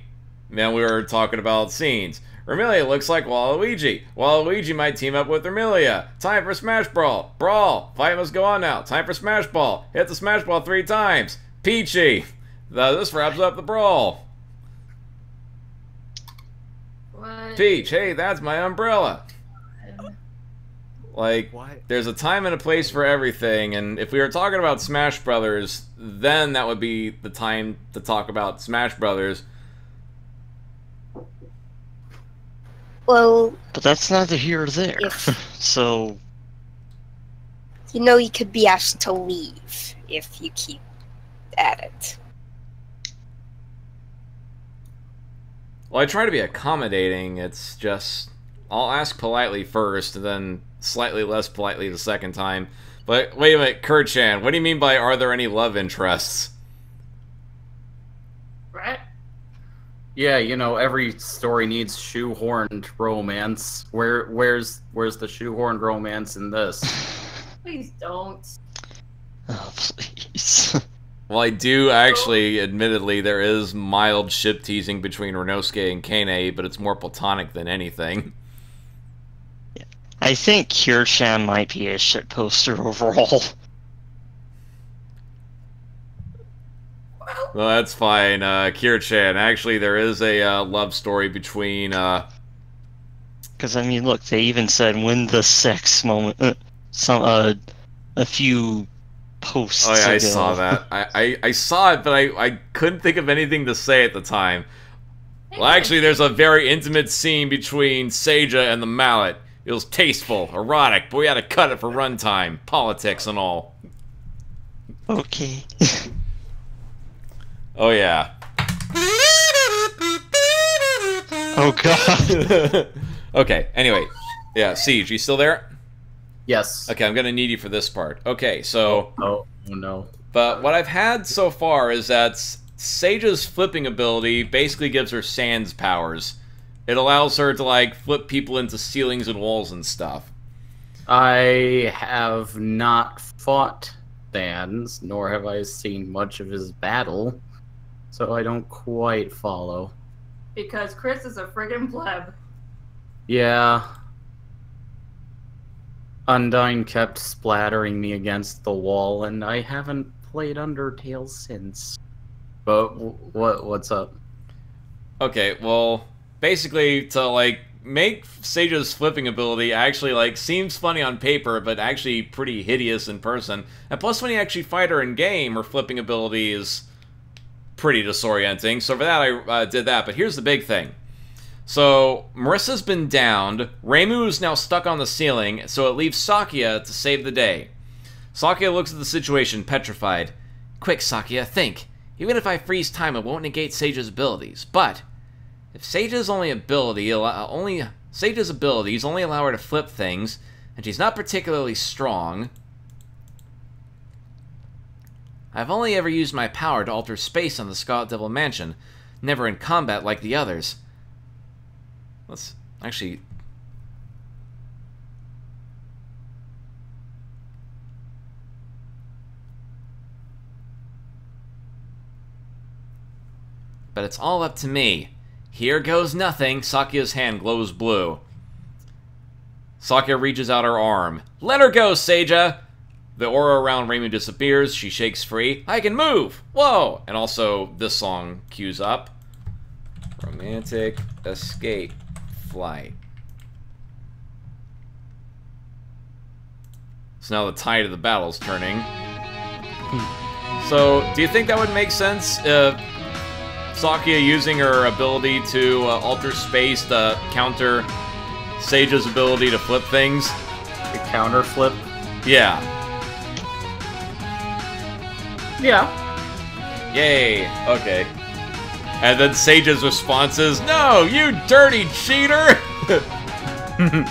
Then we were talking about scenes. Remilia looks like Waluigi. Waluigi might team up with Remilia. Time for Smash Brawl. Brawl. Fight must go on now. Time for Smash Ball. Hit the Smash Ball three times. Peachy. This wraps up the brawl. What? Peach, hey, that's my umbrella. Um, like, What? there's a time and a place for everything, and if we were talking about Smash Brothers, then that would be the time to talk about Smash Brothers. Well, But that's neither here or there. If- *laughs* so, you know you could be asked to leave if you keep at it. Well, I try to be accommodating. It's just I'll ask politely first, and then slightly less politely the second time. But wait a minute, Kurchan, what do you mean by are there any love interests? Right? Yeah, you know, every story needs shoehorned romance. Where where's where's the shoehorned romance in this? Please don't. *laughs* oh, please. *laughs* Well, I do actually, admittedly, there is mild ship teasing between Renosuke and Kane, but it's more platonic than anything. I think Kirchan might be a shit poster overall. Well, that's fine, uh, Kirchan. Actually, there is a uh, love story between uh, Because I mean, look, they even said when the sex moment, uh, some uh, a few posts. Oh yeah, I saw that. I, I, I saw it, but I, I couldn't think of anything to say at the time. Well, actually, there's a very intimate scene between Seija and the mallet. It was tasteful, erotic, but we had to cut it for runtime, politics and all. Okay. *laughs* Oh yeah. oh god. *laughs* okay. Anyway, yeah. Siege, you still there? Yes. Okay, I'm gonna need you for this part. Okay, so Oh, oh no. But what I've had so far is that Seija's flipping ability basically gives her Sans powers. It allows her to like flip people into ceilings and walls and stuff. I have not fought Sans, nor have I seen much of his battle, so I don't quite follow. Because Chris is a friggin' pleb. Yeah. Undyne kept splattering me against the wall, and I haven't played Undertale since. But what what's up? Okay, well, basically to like make Seija's flipping ability actually like seems funny on paper, but actually pretty hideous in person. And plus, when you actually fight her in game, her flipping ability is pretty disorienting. So for that, I uh, did that. But here's the big thing. So Marisa's been downed. Reimu is now stuck on the ceiling, so it leaves Sakuya to save the day. Sakuya looks at the situation, petrified. Quick, Sakuya, think. Even if I freeze time, it won't negate Seija's abilities. But if Seija's only ability only Seija's abilities only allow her to flip things, and she's not particularly strong. I've only ever used my power to alter space on the Scarlet Devil Mansion, never in combat like the others. Let's actually. But it's all up to me. Here goes nothing. Sakuya's hand glows blue. Sakuya reaches out her arm. Let her go, Seija! The aura around Reimu disappears. She shakes free. I can move! Whoa! And also, this song cues up. Romantic escape flight. So now the tide of the battle's turning. So, do you think that would make sense? Uh, Sakuya using her ability to uh, alter space to counter Seija's ability to flip things? The counter flip? Yeah. Yeah. Yay. Okay. And then Seija's response is, No, you dirty cheater! *laughs* Can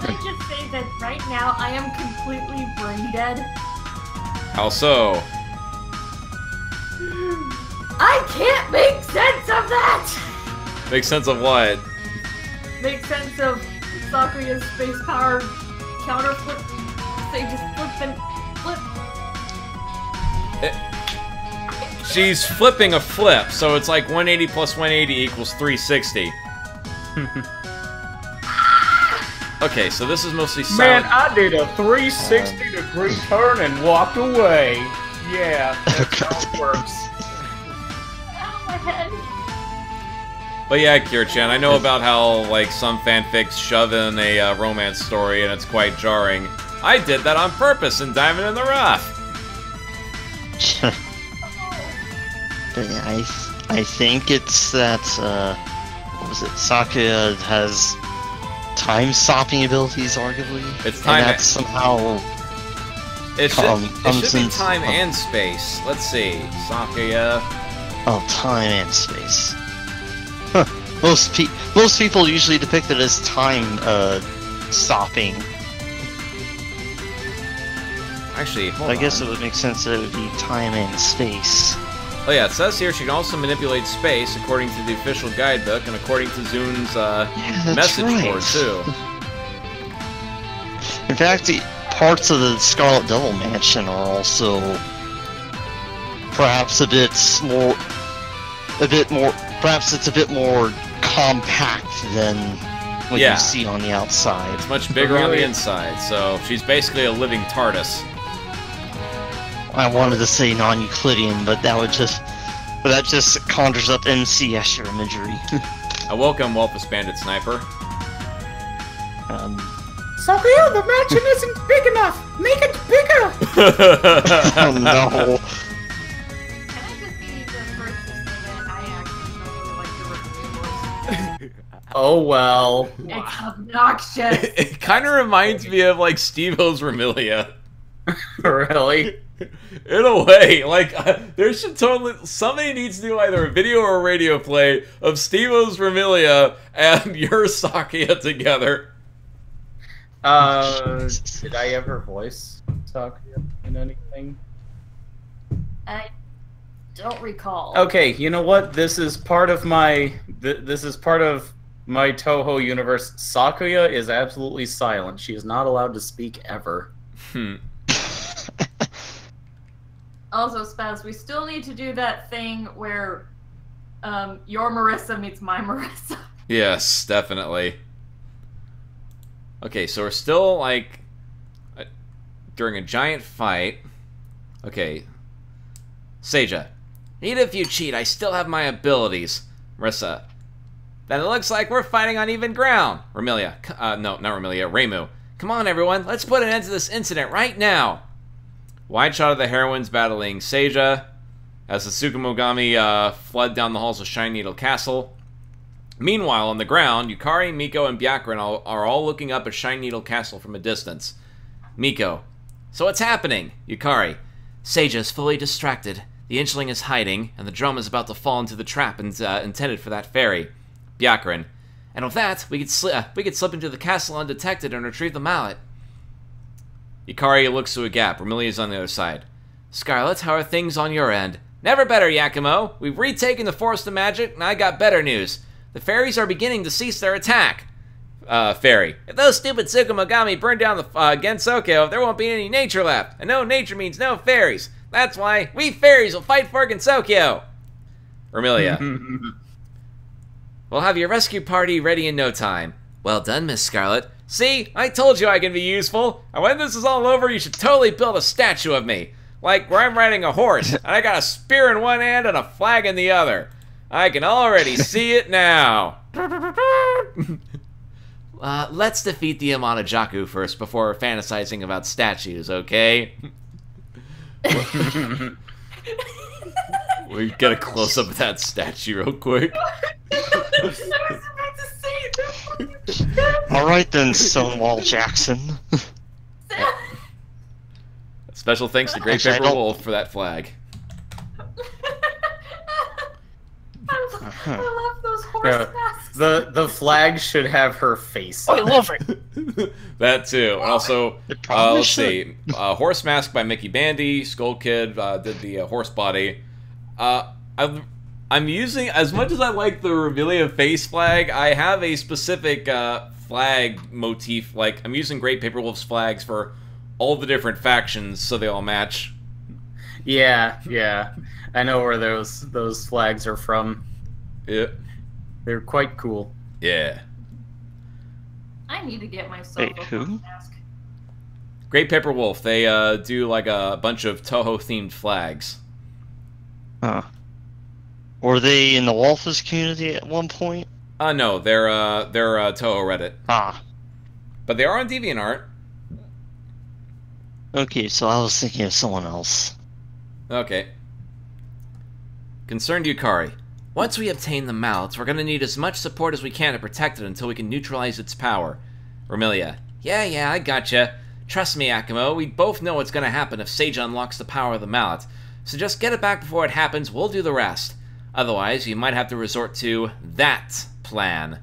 I just say that right now I am completely brain dead? How so? I can't make sense of that! Make sense of what? Make sense of Sakuya's space power counter flip. Just flip and flip. Eh, She's flipping a flip, so it's like 180 plus 180 equals 360. *laughs* okay, so this is mostly Man, silent. I did a 360 degree turn and walked away. Yeah, that's how it works. Ow, my head. But yeah, Kirchan, I know about how like some fanfics shove in a uh, romance story and it's quite jarring. I did that on purpose in Diamond in the Rough. I I think it's that uh, what was it? Sakuya has time stopping abilities, arguably. It's and time- that somehow It should, Come- it should be time and space. Let's see. Sakuya. oh time and space. Huh. Most pe- most people usually depict it as time uh, stopping. Actually, hold I guess it would make sense that it would be time and space. Oh yeah, it says here she can also manipulate space according to the official guidebook and according to ZUN's uh, Yeah, message right. board too. *laughs* In fact, the parts of the Scarlet Devil Mansion are also perhaps a bit more, a bit more. Perhaps it's a bit more compact than what Yeah. you see on the outside. It's much bigger on the inside, so she's basically a living TARDIS. I wanted to say non-Euclidean, but that would just, but that just conjures up MC Escher imagery. *laughs* I welcome Wolfus Bandit Sniper. Um, Sakuya, the mansion isn't big enough. Make it bigger. *laughs* oh no. *laughs* I just be the first to say that I actually don't really like the Ripley voice? Oh well. It's obnoxious. it kind of reminds me of like Steve O's Remilia. really? *laughs* In a way, like uh, *laughs* there should totally somebody needs to do either a video or a radio play of Steve O's Remilia and *laughs* your Sakuya together. Uh, did I ever voice Sakuya in anything? I don't recall. Okay, you know what? This is part of my. Th- this is part of my Touhou universe. Sakuya is absolutely silent. She is not allowed to speak ever. Hmm. Also, Spaz, we still need to do that thing where um, your Marisa meets my *laughs* Marisa. Yes, definitely. Okay, so we're still like uh, during a giant fight. Okay, Seija, even if you cheat, I still have my abilities. Marisa, then it looks like we're fighting on even ground. Remilia, uh, no, not Remilia, Reimu. Come on, everyone, let's put an end to this incident right now. Wide shot of the heroines battling Seija as the Tsukumogami uh, flood down the halls of Shine Needle Castle. Meanwhile, on the ground, Yukari, Miko, and Byakuren all, are all looking up at Shine Needle Castle from a distance. Miko. So what's happening? Yukari. Seija is fully distracted. The Inchling is hiding, and the drum is about to fall into the trap in, uh, intended for that fairy. Byakuren. And with that, we could, sli- uh, we could slip into the castle undetected and retrieve the mallet. Yukari looks through a gap. Remilia's on the other side. Scarlet, how are things on your end? Never better, Yakumo. We've retaken the Forest of Magic, and I got better news. The fairies are beginning to cease their attack. Uh, fairy. If those stupid Tsukumogami burn down the uh, Gensokyo, there won't be any nature left. And no nature means no fairies. That's why we fairies will fight for Gensokyo. Remilia. *laughs* we'll have your rescue party ready in no time. Well done, Miss Scarlet. See, I told you I can be useful. And when this is all over, you should totally build a statue of me. Like where I'm riding a horse, *laughs* and I got a spear in one hand and a flag in the other. I can already *laughs* see it now. *laughs* uh, let's defeat the Amanojaku first before fantasizing about statues, okay? we get a close up of that statue real quick. *laughs* I was about to say it. Alright then, Stonewall Jackson. *laughs* Special thanks to Great Actually, Paper Wolf for that flag. *laughs* I, I love those horse Yeah. masks. the the flag should have her face. Oh, I love it. that too. And also, It uh, let's should. see. Uh, horse Mask by Mickey Bandy. Skull Kid uh, did the uh, horse body. Uh, I'm, I'm using, as much as I like the Revelia face flag, I have a specific uh, flag motif. Like, I'm using Great Paper Wolf's flags for all the different factions so they all match. Yeah, yeah. I know where those those flags are from. Yeah. They're quite cool. Yeah. I need to get myself Wait, a who? mask. Great Paper Wolf, they uh, do like a bunch of Touhou themed flags. Huh. Were they in the Walthus community at one point? Uh, no, they're, uh, they're uh, Touhou Reddit. Ah. But they are on DeviantArt. Okay, so I was thinking of someone else. Okay. Concerned Yukari. Once we obtain the mallets, we're gonna need as much support as we can to protect it until we can neutralize its power. Remilia. Yeah, yeah, I gotcha. Trust me, Yakumo, we both know what's gonna happen if Seija unlocks the power of the mallet. So just get it back before it happens, we'll do the rest. Otherwise, you might have to resort to that plan.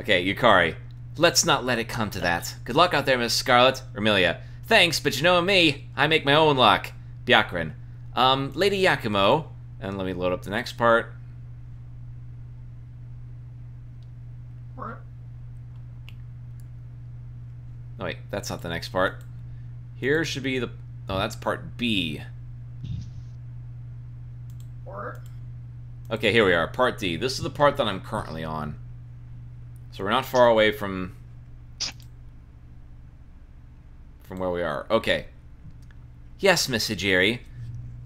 Okay, Yukari. Let's not let it come to that. Good luck out there, Miss Scarlet. Remilia. Thanks, but you know me. I make my own luck. Byakuren. Um, Lady Yakumo. And let me load up the next part. Oh, wait, that's not the next part. Here should be the... Oh, that's part B. Okay, here we are. Part D. This is the part that I'm currently on. So we're not far away from... From where we are. Okay. Yes, Miss Hijiri.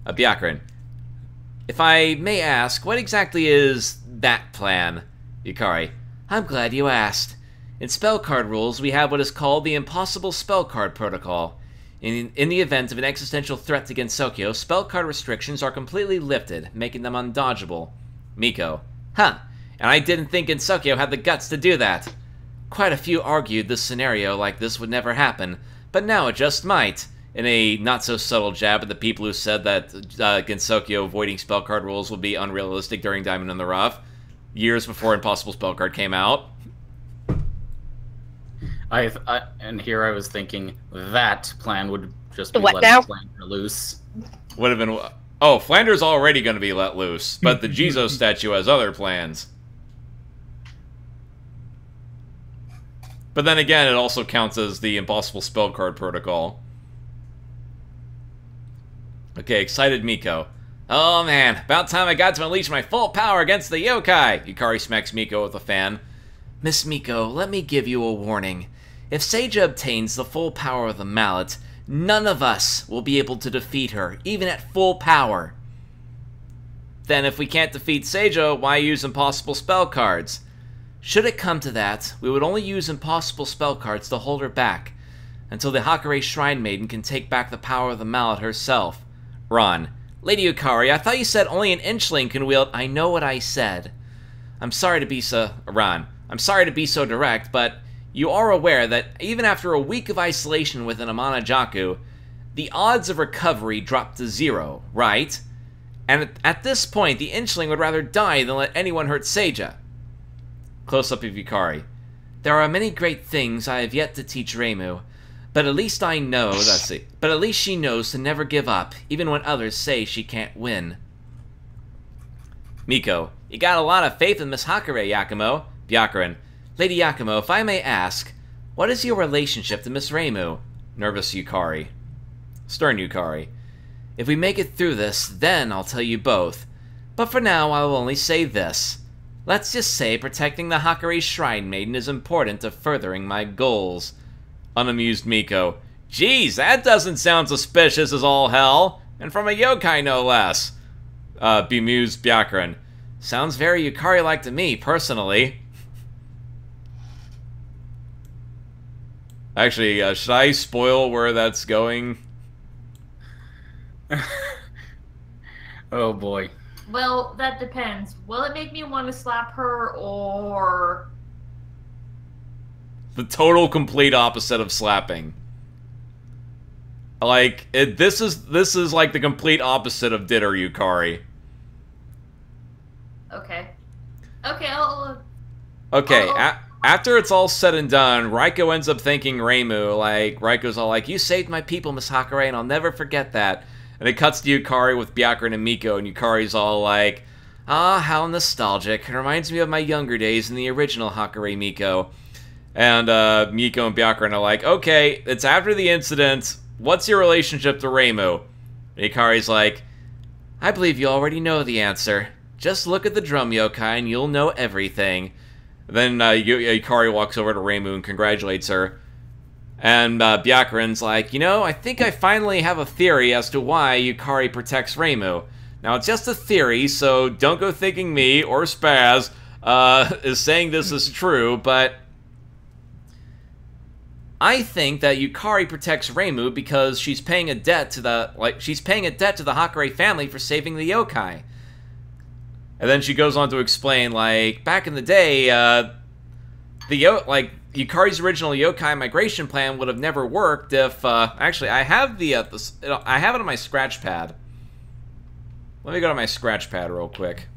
Uh, Byakuren. If I may ask, what exactly is that plan, Yukari? I'm glad you asked. In spell card rules, we have what is called the Impossible Spell Card Protocol. In, in the event of an existential threat against Gensokyo, spell card restrictions are completely lifted, making them undodgeable. Miko. Huh, and I didn't think Gensokyo had the guts to do that. Quite a few argued this scenario like this would never happen, but now it just might. In a not so subtle jab at the people who said that uh, Gensokyo avoiding spell card rules would be unrealistic during Diamond in the Rough, years before Impossible Spell Card came out. I, I and here I was thinking that plan would just be what let now? Flandre loose. Would have been. Oh, Flandre's already going to be let loose, but the *laughs* Jizo statue has other plans. But then again, it also counts as the Impossible Spell Card Protocol. Okay, excited Miko. Oh man, about time I got to unleash my full power against the yokai! Yukari smacks Miko with a fan. Miss Miko, let me give you a warning. If Seija obtains the full power of the mallet, none of us will be able to defeat her, even at full power. Then if we can't defeat Seija, why use impossible spell cards? Should it come to that, we would only use impossible spell cards to hold her back, until the Hakurei Shrine Maiden can take back the power of the mallet herself. Ran, Lady Yukari, I thought you said only an inchling can wield. I know what I said. I'm sorry to be so. Ran, I'm sorry to be so direct, but you are aware that even after a week of isolation within Amanojaku, the odds of recovery drop to zero, right? And at- this point, the inchling would rather die than let anyone hurt Seija. Close up of Yukari. There are many great things I have yet to teach Reimu, but at least I know that's it. But at least she knows to never give up, even when others say she can't win. Miko, you got a lot of faith in Miss Hakurei, Yakumo. Byakuren, Lady Yakumo, if I may ask, what is your relationship to Miss Reimu? Nervous Yukari. Stern Yukari. If we make it through this, then I'll tell you both. But for now, I will only say this. Let's just say protecting the Hakurei Shrine Maiden is important to furthering my goals. Unamused Miko. Geez, that doesn't sound suspicious as all hell. And from a yokai, no less. Uh, bemused Byakuren. Sounds very Yukari-like to me, personally. Actually, uh, should I spoil where that's going? *laughs* Oh boy. Well, that depends. Will it make me want to slap her or The total complete opposite of slapping. Like it, this is this is like the complete opposite of Ditter Yukari. okay? Okay, I'll. Okay, Oh. After it's all said and done, Raiko ends up thanking Reimu. Like Raiko's all like, "You saved my people, Miss Hakurei, and I'll never forget that." And it cuts to Yukari with Byakuren and Miko, and Yukari's all like, "Ah, how nostalgic! It reminds me of my younger days in the original Hakurei Miko." And uh, Miko and Byakuren are like, "Okay, it's after the incident. What's your relationship to Reimu?" And Yukari's like, "I believe you already know the answer. Just look at the drum yokai, and you'll know everything." Then uh, Yu- Yukari walks over to Reimu and congratulates her. And uh, like, you know, I think I finally have a theory as to why Yukari protects Reimu. Now, it's just a theory, so don't go thinking me or Spaz uh, *laughs* is saying this is true, but I think that Yukari protects Reimu because she's paying a debt to the like she's paying a debt to the Hakurei family for saving the yokai. And then she goes on to explain, like, back in the day, uh, the yo- like Yukari's original yokai migration plan would have never worked if. Uh, actually, I have the, uh, the I have it on my scratch pad. Let me go to my scratch pad real quick.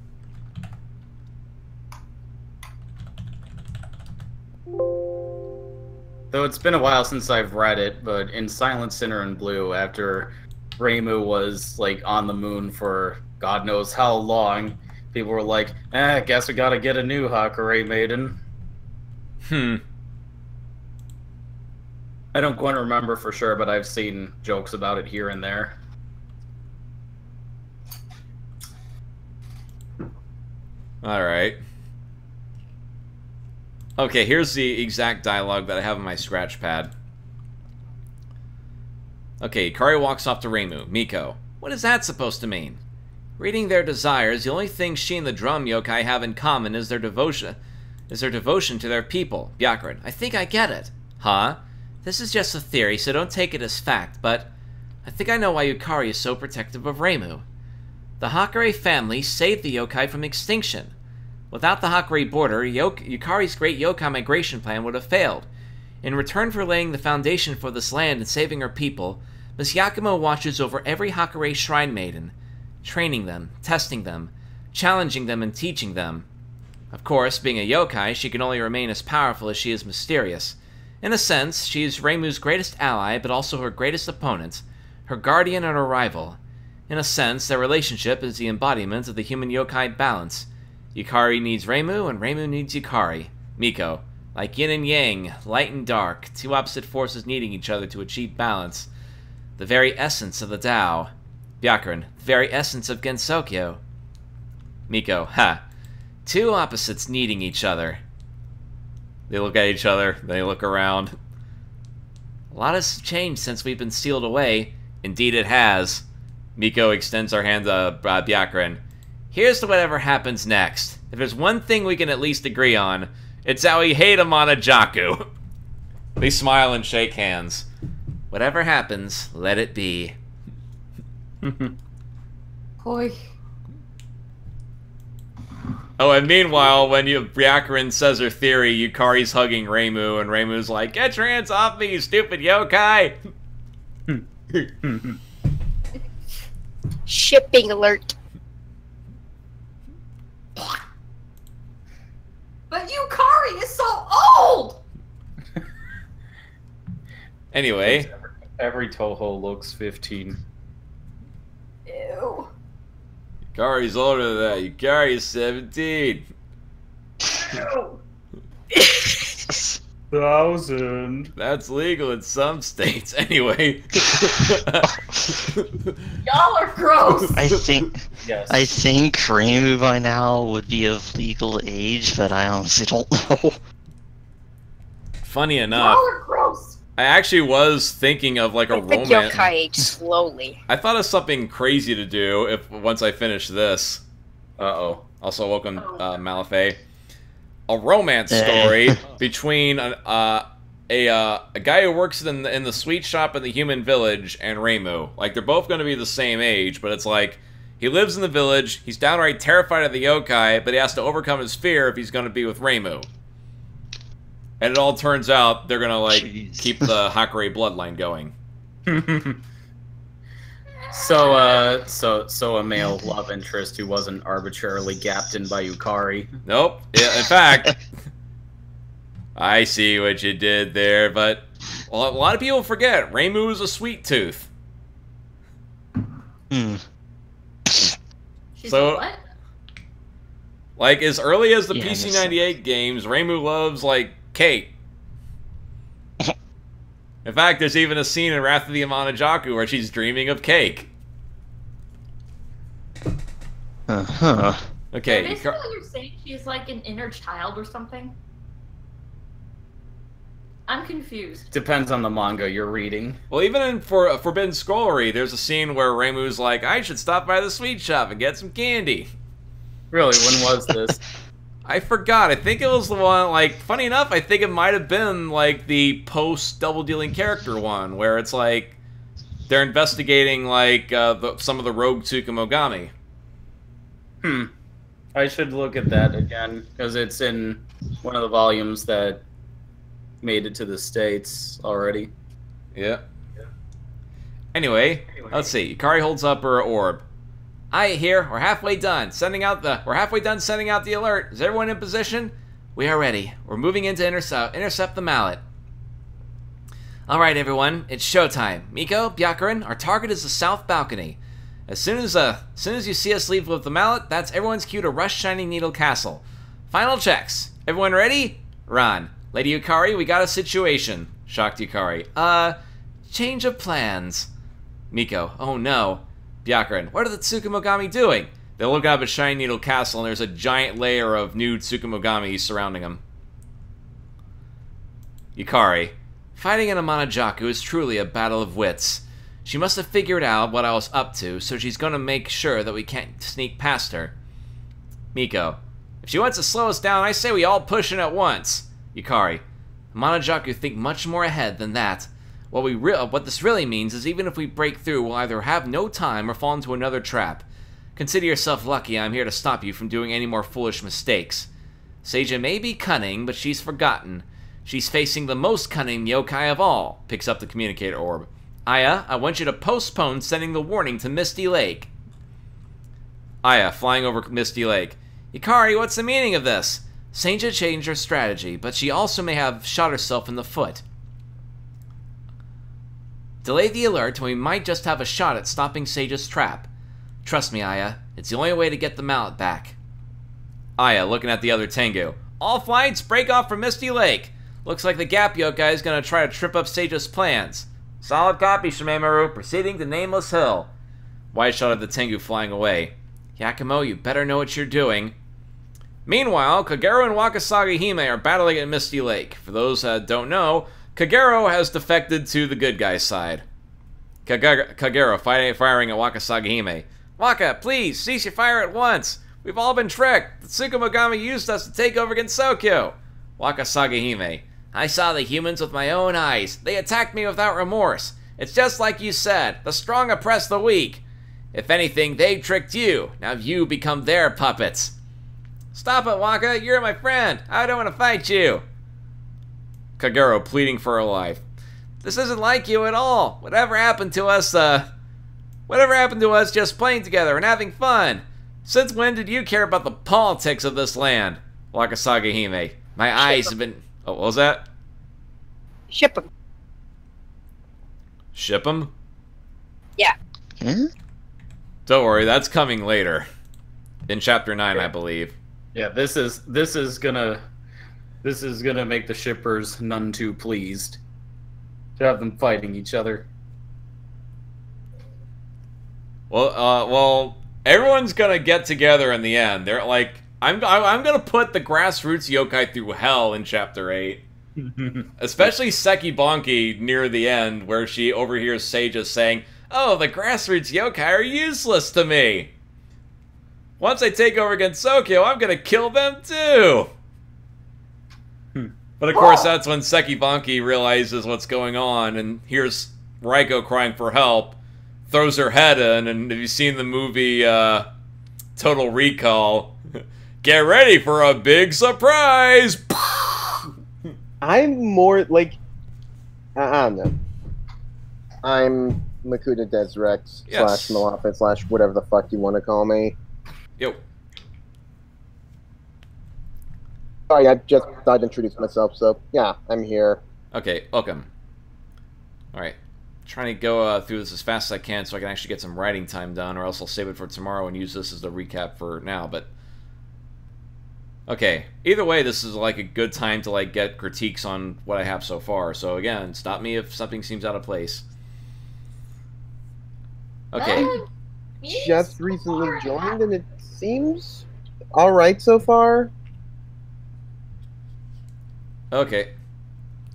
Though it's been a while since I've read it, but in Silent Sinner and Blue, after Reimu was like on the moon for God knows how long, people were like, eh, I guess we gotta get a new Hakurei maiden. Hmm. I don't quite remember for sure, but I've seen jokes about it here and there. All right. Okay, here's the exact dialogue that I have on my scratch pad. Okay, Kari walks off to Reimu. Miko. What is that supposed to mean? Reading their desires, the only thing she and the drum yokai have in common is their devotion is their devotion to their people. Byakuren, I think I get it. Huh? This is just a theory, so don't take it as fact, but I think I know why Yukari is so protective of Reimu. The Hakurei family saved the yokai from extinction. Without the Hakurei border, Yukari's great yokai migration plan would have failed. In return for laying the foundation for this land and saving her people, Miss Yakumo watches over every Hakurei shrine maiden, training them, testing them, challenging them, and teaching them. Of course, being a yokai, she can only remain as powerful as she is mysterious. In a sense, she is Reimu's greatest ally, but also her greatest opponent, her guardian and her rival. In a sense, their relationship is the embodiment of the human yokai balance. Yukari needs Reimu, and Reimu needs Yukari. Miko. Like yin and yang, light and dark, two opposite forces needing each other to achieve balance. The very essence of the Tao. Byakuren. The very essence of Gensokyo. Miko. Ha. Two opposites needing each other. They look at each other, they look around. A lot has changed since we've been sealed away. Indeed, it has. Miko extends her hand to uh. Here's to whatever happens next. If there's one thing we can at least agree on, it's how we hate Amanojaku. *laughs* they smile and shake hands. Whatever happens, let it be. Boy. Oh, and meanwhile, when you Byakuren says her theory, Yukari's hugging Reimu, and Reimu's like, "Get your hands off me, you stupid yokai!" *laughs* Shipping alert. But Yukari is so old! Anyway, Every Touhou looks 15. Ew. Yukari's older than that. Yukari's 17. Ew. Thousand. *laughs* That's legal in some states. *laughs* Anyway. *laughs* Y'all are gross! I think Yes. I think Reimu by now would be of legal age, but I honestly don't know. Funny enough. Y'all are gross! I actually was thinking of like a think romance. yokai age slowly. *laughs* I thought of something crazy to do if once I finish this. Uh oh. Also, welcome, uh, Malafay. A romance Eh. story *laughs* between a, uh, a uh, a guy who works in the, in the sweet shop in the human village and Reimu. Like they're both going to be the same age, but it's like he lives in the village. He's downright terrified of the yokai, but he has to overcome his fear if he's going to be with Reimu. And it all turns out they're gonna like Jeez. keep the *laughs* Hakurei bloodline going. *laughs* so, uh, so, so a male love interest who wasn't arbitrarily gapped in by Yukari. Nope. Yeah, in fact, *laughs* I see what you did there, but a lot of people forget Reimu is a sweet tooth. Hmm. She's So- a what? Like as early as the Yeah, PC98 games, Reimu loves like cake. In fact, there's even a scene in Wrath of the Amanojaku where she's dreaming of cake. Uh huh. Okay, Basically, Yukar- you're saying she's like an inner child or something? I'm confused. Depends on the manga you're reading. well, even in for uh, Forbidden Scrollery, there's a scene where Reimu's like, "I should stop by the sweet shop and get some candy." Really, when was this? *laughs* I forgot. I think it was the one. Like, funny enough, I think it might have been like the post double dealing character one, where it's like they're investigating like uh, the, some of the rogue Tsukumogami. hmm. I should look at that again because it's in one of the volumes that made it to the states already. Yeah. Anyway, let's see. Yukari holds up her orb. I here. We're halfway done. Sending out the. We're halfway done sending out the alert. Is everyone in position? We are ready. We're moving in to intercept intercept the mallet. All right, everyone. It's showtime. Miko, Byakuren, our target is the south balcony. As soon as uh, as soon as you see us leave with the mallet, that's everyone's cue to rush Shining Needle Castle. Final checks. Everyone ready? Ran, Lady Yukari, we got a situation. Shocked Yukari. Uh, change of plans. Miko, oh no. Byakuren, what are the Tsukumogami doing? They look up at Shining Needle Castle and there's a giant layer of nude Tsukumogami surrounding them. Yukari, fighting in Amanojaku is truly a battle of wits. She must have figured out what I was up to, so she's gonna make sure that we can't sneak past her. Miko, If she wants to slow us down, I say we all push in at once. Yukari, Monojaku think much more ahead than that. What we re- what this really means is even if we break through, we'll either have no time or fall into another trap. Consider yourself lucky I'm here to stop you from doing any more foolish mistakes. Seija may be cunning, but she's forgotten. She's facing the most cunning yokai of all, picks up the communicator orb. Aya, I want you to postpone sending the warning to Misty Lake. Aya, flying over Misty Lake. Yukari, what's the meaning of this? Seija changed her strategy, but she also may have shot herself in the foot. Delay the alert and we might just have a shot at stopping Seija's trap. Trust me, Aya, it's the only way to get the mallet back. Aya, looking at the other Tengu. All flights break off from Misty Lake. Looks like the Gap Yokai is gonna try to trip up Seija's plans. Solid copy, Shameimaru. Proceeding to Nameless Hill. Wide shot of the Tengu flying away. Yakumo, you better know what you're doing. Meanwhile, Kagero and Wakasagi Hime are battling at Misty Lake. For those that don't know, Kagero has defected to the good guy's side. Kagero, firing at Wakasagi Hime. Waka, please, cease your fire at once. We've all been tricked. The Tsukumogami used us to take over Gensokyo. Wakasagi Hime. I saw the humans with my own eyes. They attacked me without remorse. It's just like you said. The strong oppress the weak. If anything, they tricked you. Now you become their puppets. Stop it, Waka. You're my friend. I don't want to fight you. Kagero pleading for her life. This isn't like you at all. Whatever happened to us, uh... Whatever happened to us just playing together and having fun? Since when did you care about the politics of this land? Wakasagi Hime. My eyes have been... Oh, what was that? Ship him. Ship 'em? Hmm? Don't worry, that's coming later. In chapter 9, I believe. Yeah, this is this is gonna this is gonna make the shippers none too pleased to have them fighting each other. Well, uh, well, everyone's gonna get together in the end. They're like, I'm, I'm gonna put the grassroots yokai through hell in chapter eight. *laughs* Especially Seki Banki near the end, where she overhears Seija saying, Oh, the grassroots yokai are useless to me! Once I take over Gensokyo, I'm gonna kill them too! But of course, that's when Seki Banki realizes what's going on and hears Raiko crying for help, throws her head in, and have you seen the movie uh, Total Recall? *laughs* Get ready for a big surprise! I'm more like I, don't know. I'm Makuta Desrex Yes. slash Malafit slash whatever the fuck you want to call me. Yo, Sorry, I just thought I'd introduce myself, so yeah, I'm here. Okay, welcome. Alright. Trying to go uh, through this as fast as I can so I can actually get some writing time done, or else I'll save it for tomorrow and use this as the recap for now, but... Okay, either way, this is like a good time to like get critiques on what I have so far, so again, stop me if something seems out of place. Okay, Uh, Just recently joined, and it seems all right so far. Okay.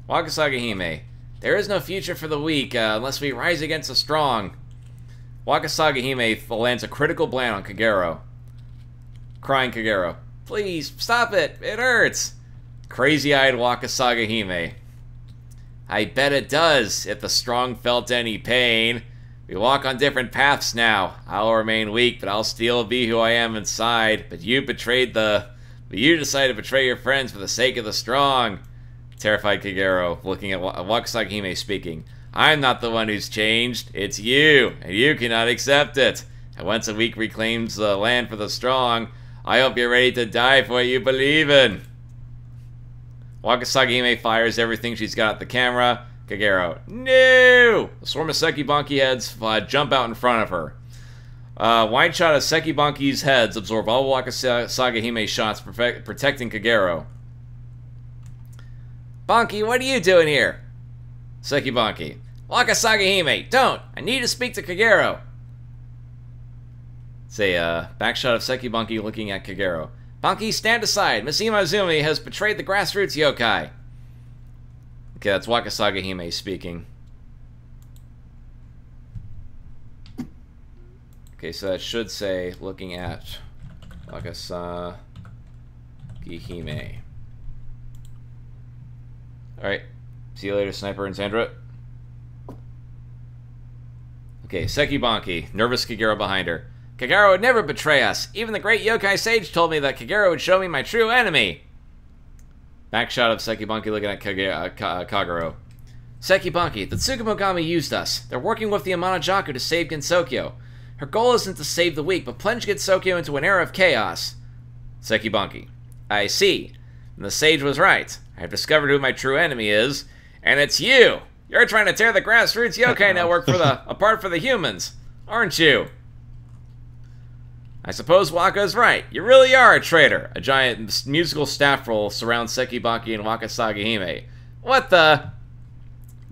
Wakasagi Hime. There is no future for the weak uh, unless we rise against the strong. Wakasagi Hime lands a critical blow on Kagero. Crying Kagero. Please, stop it! It hurts! Crazy eyed Wakasagi Hime. I bet it does, if the strong felt any pain. We walk on different paths now. I'll remain weak, but I'll still be who I am inside. But you betrayed the. But you decided to betray your friends for the sake of the strong. Terrified Kagero, looking at Wa- Wakasagi Hime speaking. I'm not the one who's changed. It's you, and you cannot accept it. And once a weak reclaims the land for the strong, I hope you're ready to die for what you believe in. Wakasagi Hime fires everything she's got at the camera. Kagero, no! A swarm of Seki Banki heads uh, jump out in front of her. Uh, wide shot of Seki Banki's heads absorb all Wakasagi Hime's shots, protecting Kagero. Bonki, what are you doing here? Seki Banki. Wakasagi Hime, don't! I need to speak to Kagero. Say, uh, back shot of Seki Banki looking at Kagero. Bonki, stand aside. Miss has betrayed the grassroots yokai. Okay, that's Wakasagi Hime speaking. Okay, so that should say, looking at Wakasa... Alright. See you later, Sniper and Sandra. Okay, Seki Banki, nervous Kagero behind her. Kagero would never betray us. Even the great yokai sage told me that Kagero would show me my true enemy. Back shot of Seki Banki looking at Kage- uh, uh, Kagero. Seki Banki, the Tsukumogami used us. They're working with the Amanojaku to save Gensokyo. Her goal isn't to save the weak, but plunge Gensokyo into an era of chaos. Seki Banki. I see. And the sage was right. I've discovered who my true enemy is, and it's you! You're trying to tear the grassroots *laughs* yokai network for the *laughs* apart for the humans, aren't you? I suppose Waka's right. You really are a traitor. A giant musical staff roll surrounds Seki Banki and Waka Sagahime. What the?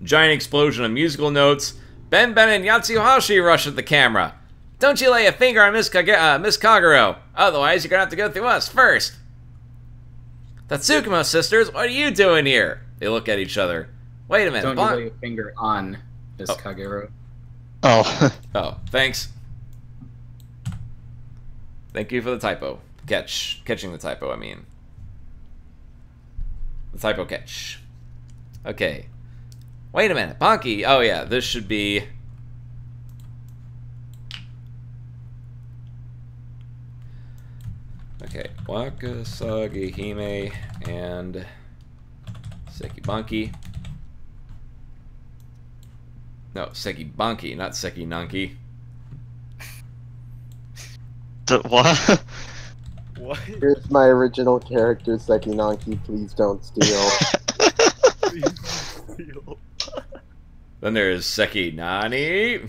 Giant explosion of musical notes. Ben Ben and Yatsuhashi rush at the camera. Don't you lay a finger on Miss, Kage- uh, Miss Kagero. Otherwise, you're gonna have to go through us first. The Tsukumo sisters, what are you doing here? They look at each other. Wait a minute. Don't Bon- you lay a finger on Miss Oh. Kagero. Oh, *laughs* Oh, thanks. Thank you for the typo. Catch. Catching the typo, I mean. The typo catch. Okay. Wait a minute. Bonky. Oh, yeah. This should be. Okay. Wakasagi Hime and Seki Banki. No, Seki Banki, not Seki Nanki. what? *laughs* What? Here's my original character, Seki Nanki. *laughs* Please don't steal. Then there's Seki Nani. *laughs*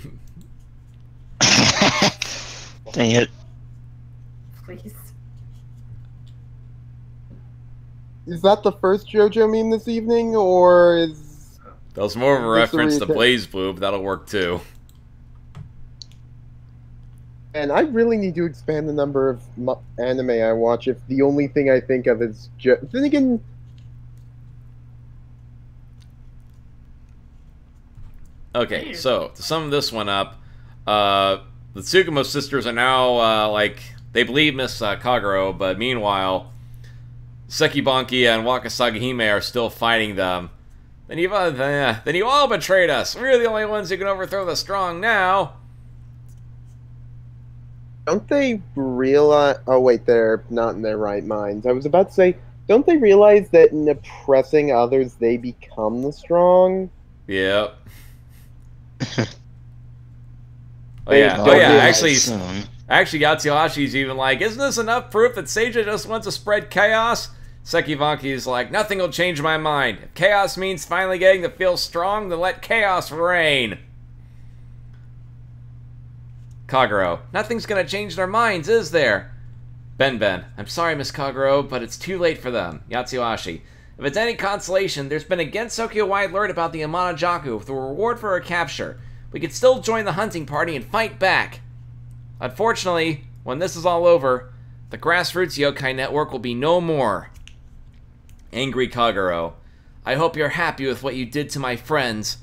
Dang it. Please. Is that the first JoJo meme this evening, or is That was more of a reference to BlazBlue, but that'll work too. And I really need to expand the number of anime I watch if the only thing I think of is jo- then again Okay, so to sum this one up, uh, the Tsukumo sisters are now uh, like they believe Miss uh, Kagero, but meanwhile, Seki Banki and Wakasagi Hime are still fighting them. Then you uh, then, then you all betrayed us. We're the only ones who can overthrow the strong now. don't they realize oh wait they're not in their right minds i was about to say don't they realize that in oppressing others they become the strong Yep. *laughs* oh yeah, oh yeah. realize Actually, soon. Actually, Yatsuhashi's even like, isn't this enough proof that Seija just wants to spread chaos? Sekibanki's like, nothing will change my mind. If chaos means finally getting to feel strong, then let chaos reign. Kagero, nothing's gonna change their minds, is there? Ben Ben, I'm sorry, Miss Kagero, but it's too late for them. Yatsuhashi, if it's any consolation, there's been a Gensokyo wide alert about the Amanojaku with a reward for her capture. We could still join the hunting party and fight back. Unfortunately, when this is all over, the grassroots yokai network will be no more. Angry Kagero, I hope you're happy with what you did to my friends.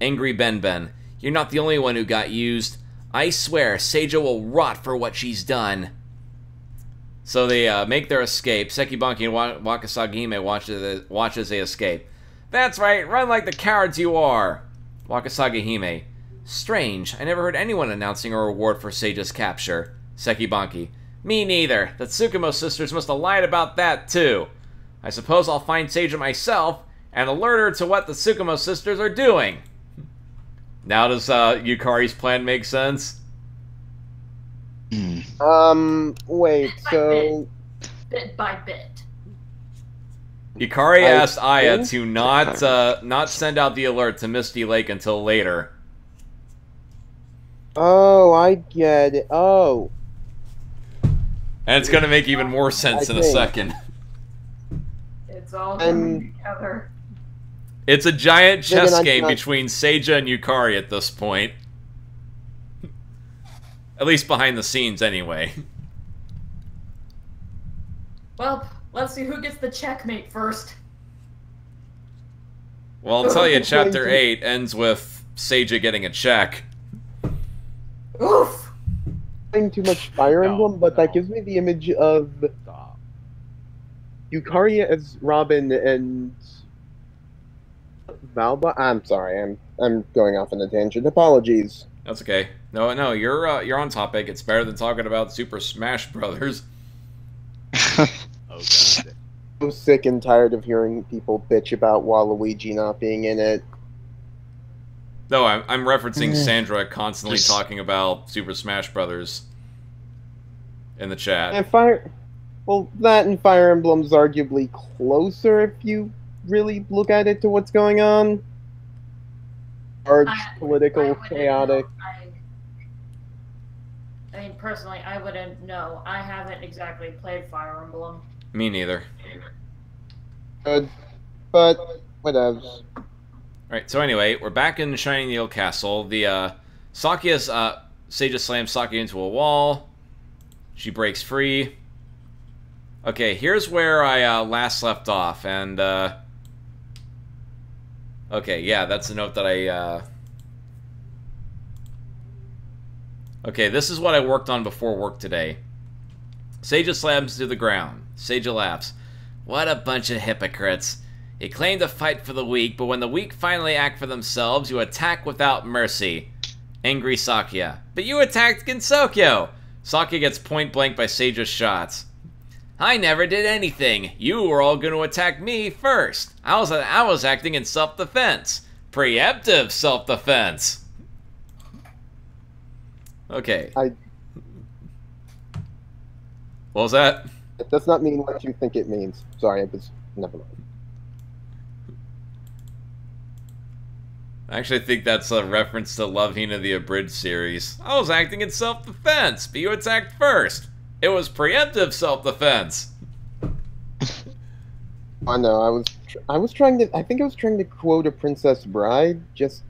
Angry Ben Ben, you're not the only one who got used. I swear, Seija will rot for what she's done. So they uh, make their escape. Sekibanki and Wa- Wakasagime watch as, watch as they escape. That's right, run like the cowards you are. Wakasagihime. Strange, I never heard anyone announcing a reward for Seija's capture. Sekibanki. Me neither. The Tsukumo sisters must have lied about that too. I suppose I'll find Seija myself and alert her to what the Tsukumo sisters are doing. Now does uh, Yukari's plan make sense? Hmm. um wait so Bit by bit. Yukari I asked Aya think- to not uh, not send out the alert to Misty Lake until later. oh i get it oh And it's gonna make even more sense I in a second. It's all And- coming together. It's a giant chess game between Seija and Yukari at this point. At least behind the scenes, anyway. Well, let's see who gets the checkmate first. Well, I'll tell you, *laughs* Chapter 8 ends with Seija getting a check. Oof. playing too much fire No, emblem but that gives me the image of Stop. Yukari as Robin and Valba. I'm sorry, I'm I'm going off on a tangent. Apologies. That's okay. No, no, you're uh, you're on topic. It's better than talking about Super Smash Brothers. *laughs* Oh god. so sick and tired of hearing people bitch about Waluigi not being in it. No, I'm, I'm referencing Mm. Sandra constantly Just- talking about Super Smash Brothers in the chat. And Fire, well, that and Fire Emblem's arguably closer if you really look at it to what's going on. Large, I- political, I chaotic. I, I mean, personally, I wouldn't know. I haven't exactly played Fire Emblem. Me neither. Good, but whatever. Alright, so anyway, we're back in Shining Needle Castle. The, uh, Sakuya's, uh, Seija slams Sakuya into a wall. She breaks free. Okay, here's where I, uh, last left off, and, uh... Okay, yeah, that's the note that I, uh... Okay, this is what I worked on before work today. Seija slams to the ground. Seija laughs. What a bunch of hypocrites. You claim to fight for the weak, but when the weak finally act for themselves, you attack without mercy. Angry Sakuya. But you attacked Gensokyo! Sakuya gets point blank by Seija's shots. I never did anything. You were all going to attack me first. I was I was acting in self-defense. Preemptive self-defense. Okay. I- What was that? It does not mean what you think it means. Sorry, it was never mind. I actually think that's a reference to Love Hina the Abridged series. I was acting in self defense, but you attacked first. It was preemptive self defense. *laughs* I know. I was. Tr- I was trying to. I think I was trying to quote a Princess Bride, just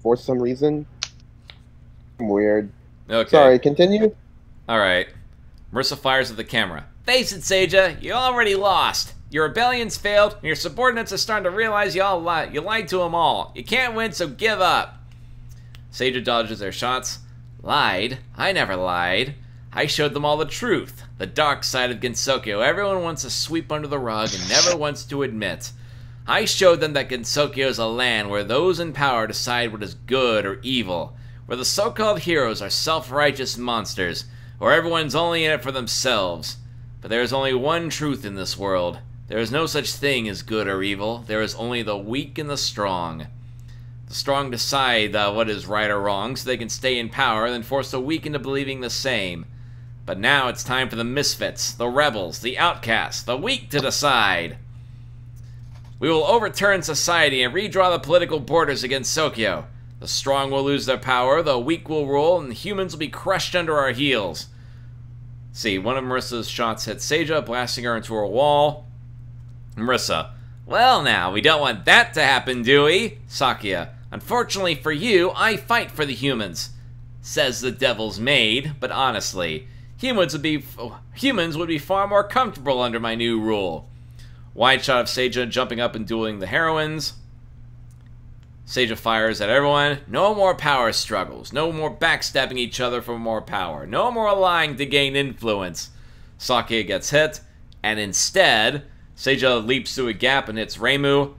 for some reason. Weird. Okay. Sorry. Continue. Alright. Marisa fires at the camera. Face it, Seija. you already lost. Your rebellion's failed, and your subordinates are starting to realize you all lied. You lied to them all. You can't win, so give up. Seija dodges their shots. Lied? I never lied. I showed them all the truth. The dark side of Gensokyo everyone wants to sweep under the rug and never wants to admit. I showed them that Gensokyo is a land where those in power decide what is good or evil, where the so called heroes are self righteous monsters, where everyone's only in it for themselves. But there is only one truth in this world. There is no such thing as good or evil. There is only the weak and the strong. The strong decide uh, what is right or wrong so they can stay in power, then force the weak into believing the same. But now it's time for the misfits, the rebels, the outcasts, the weak to decide. We will overturn society and redraw the political borders against Sokyo. The strong will lose their power, the weak will rule, and humans will be crushed under our heels. See, one of Marisa's shots hit Seija, blasting her into a wall. Marisa, well now, we don't want that to happen, do we? Sakuya, unfortunately for you, I fight for the humans. Says the devil's maid, but honestly, humans would be oh, humans would be far more comfortable under my new rule. Wide shot of Seija jumping up and dueling the heroines. Seija fires at everyone. No more power struggles. No more backstabbing each other for more power. No more lying to gain influence. Sakuya gets hit, and instead, Seija leaps through a gap and hits Reimu.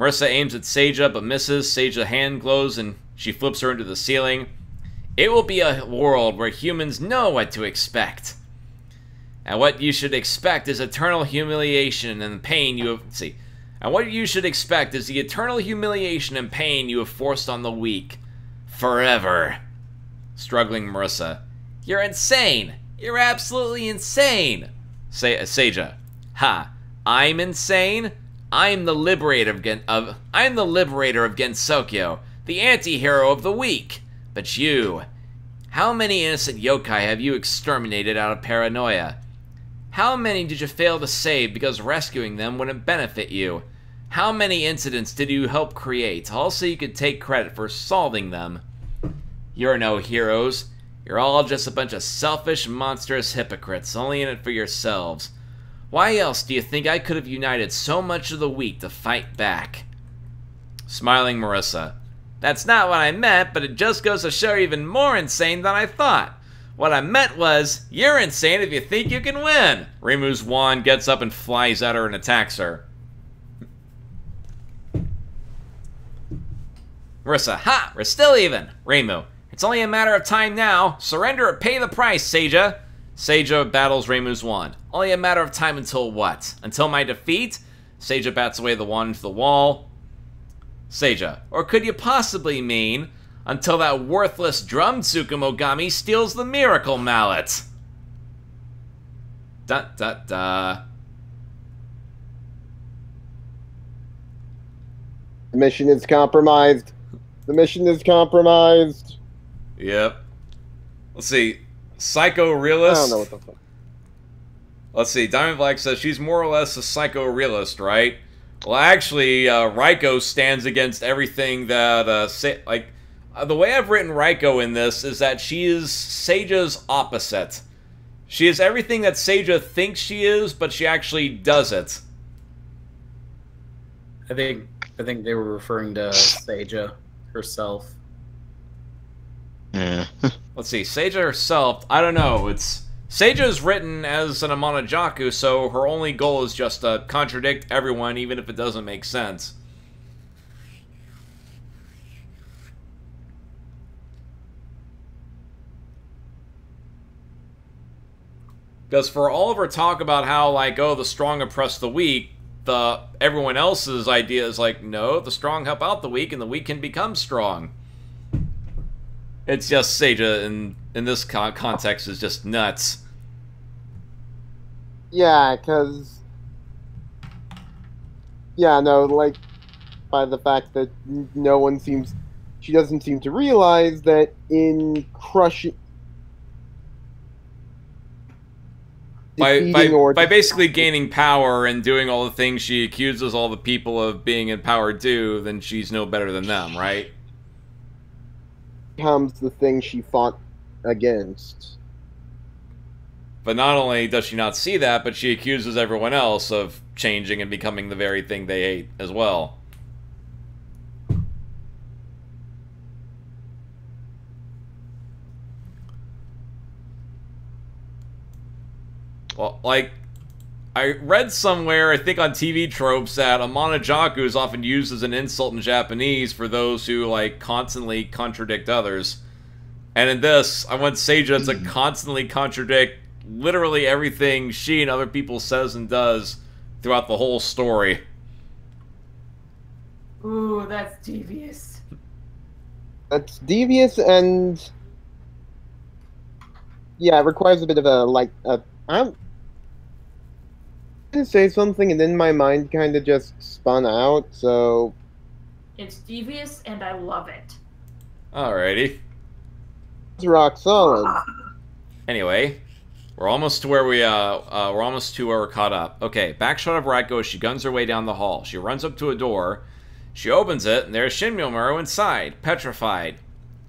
Marisa aims at Seija but misses. Seija hand glows and she flips her into the ceiling. It will be a world where humans know what to expect. And what you should expect is eternal humiliation and pain you have. See. And what you should expect is the eternal humiliation and pain you have forced on the weak. Forever. Struggling Marisa. You're insane. You're absolutely insane. Say, Seija. Ha. I'm insane? I'm the liberator of, Gen- of I'm the liberator of Gensokyo, the anti-hero of the week. But you, how many innocent yokai have you exterminated out of paranoia? How many did you fail to save because rescuing them wouldn't benefit you? How many incidents did you help create, all so you could take credit for solving them? You're no heroes. You're all just a bunch of selfish, monstrous hypocrites, only in it for yourselves. Why else do you think I could have united so much of the weak to fight back? Smiling Marisa. That's not what I meant, but it just goes to show you're even more insane than I thought. What I meant was, you're insane if you think you can win. Reimu's wand gets up and flies at her and attacks her. Marisa, ha! We're still even! Reimu, it's only a matter of time now. Surrender or pay the price, Seija. Seija battles Reimu's wand. Only a matter of time until what? Until my defeat? Seija bats away the wand into the wall. Seija, or could you possibly mean until that worthless drum Tsukumogami steals the miracle mallet? Da da da. The mission is compromised. The mission is compromised. Yep. Let's see. Psycho I realist. don't know what the fuck. Let's see. Diamond Black says she's more or less a psycho realist, right? Well, actually, uh, Raiko stands against everything that uh, say, like uh, the way I've written Raiko in this is that she is Seija's opposite. She is everything that Seija thinks she is, but she actually does it. I think I think they were referring to Seija herself. Yeah. *laughs* Let's see, Seija herself, I don't know, it's... Seija is written as an Amanojaku, so her only goal is just to contradict everyone, even if it doesn't make sense. Because for all of her talk about how, like, oh, the strong oppress the weak, the everyone else's idea is like, no, the strong help out the weak, and the weak can become strong. It's just Seija in in this con- context is just nuts. Yeah, because. Yeah, no, like, by the fact that no one seems. She doesn't seem to realize that in crushing. By, by, by basically gaining power and doing all the things she accuses all the people of being in power do, then she's no better than them, right? Becomes the thing she fought against. But not only does she not see that, but she accuses everyone else of changing and becoming the very thing they hate as well. Well, like, I read somewhere, I think on TV tropes, that Amanojaku is often used as an insult in Japanese for those who, like, constantly contradict others. And in this, I want Seija to hmm. constantly contradict literally everything she and other people says and does throughout the whole story. Ooh, that's devious. That's devious and. Yeah, it requires a bit of a, like, a. I'm. To say something and then my mind kind of just spun out, so. It's devious and I love it. Alrighty. It's rock solid. Anyway, we're almost to where we uh, uh we're almost to where we're caught up. Okay, back shot of Raiko as she guns her way down the hall. She runs up to a door. She opens it, and there's Shinmyomaru inside, petrified.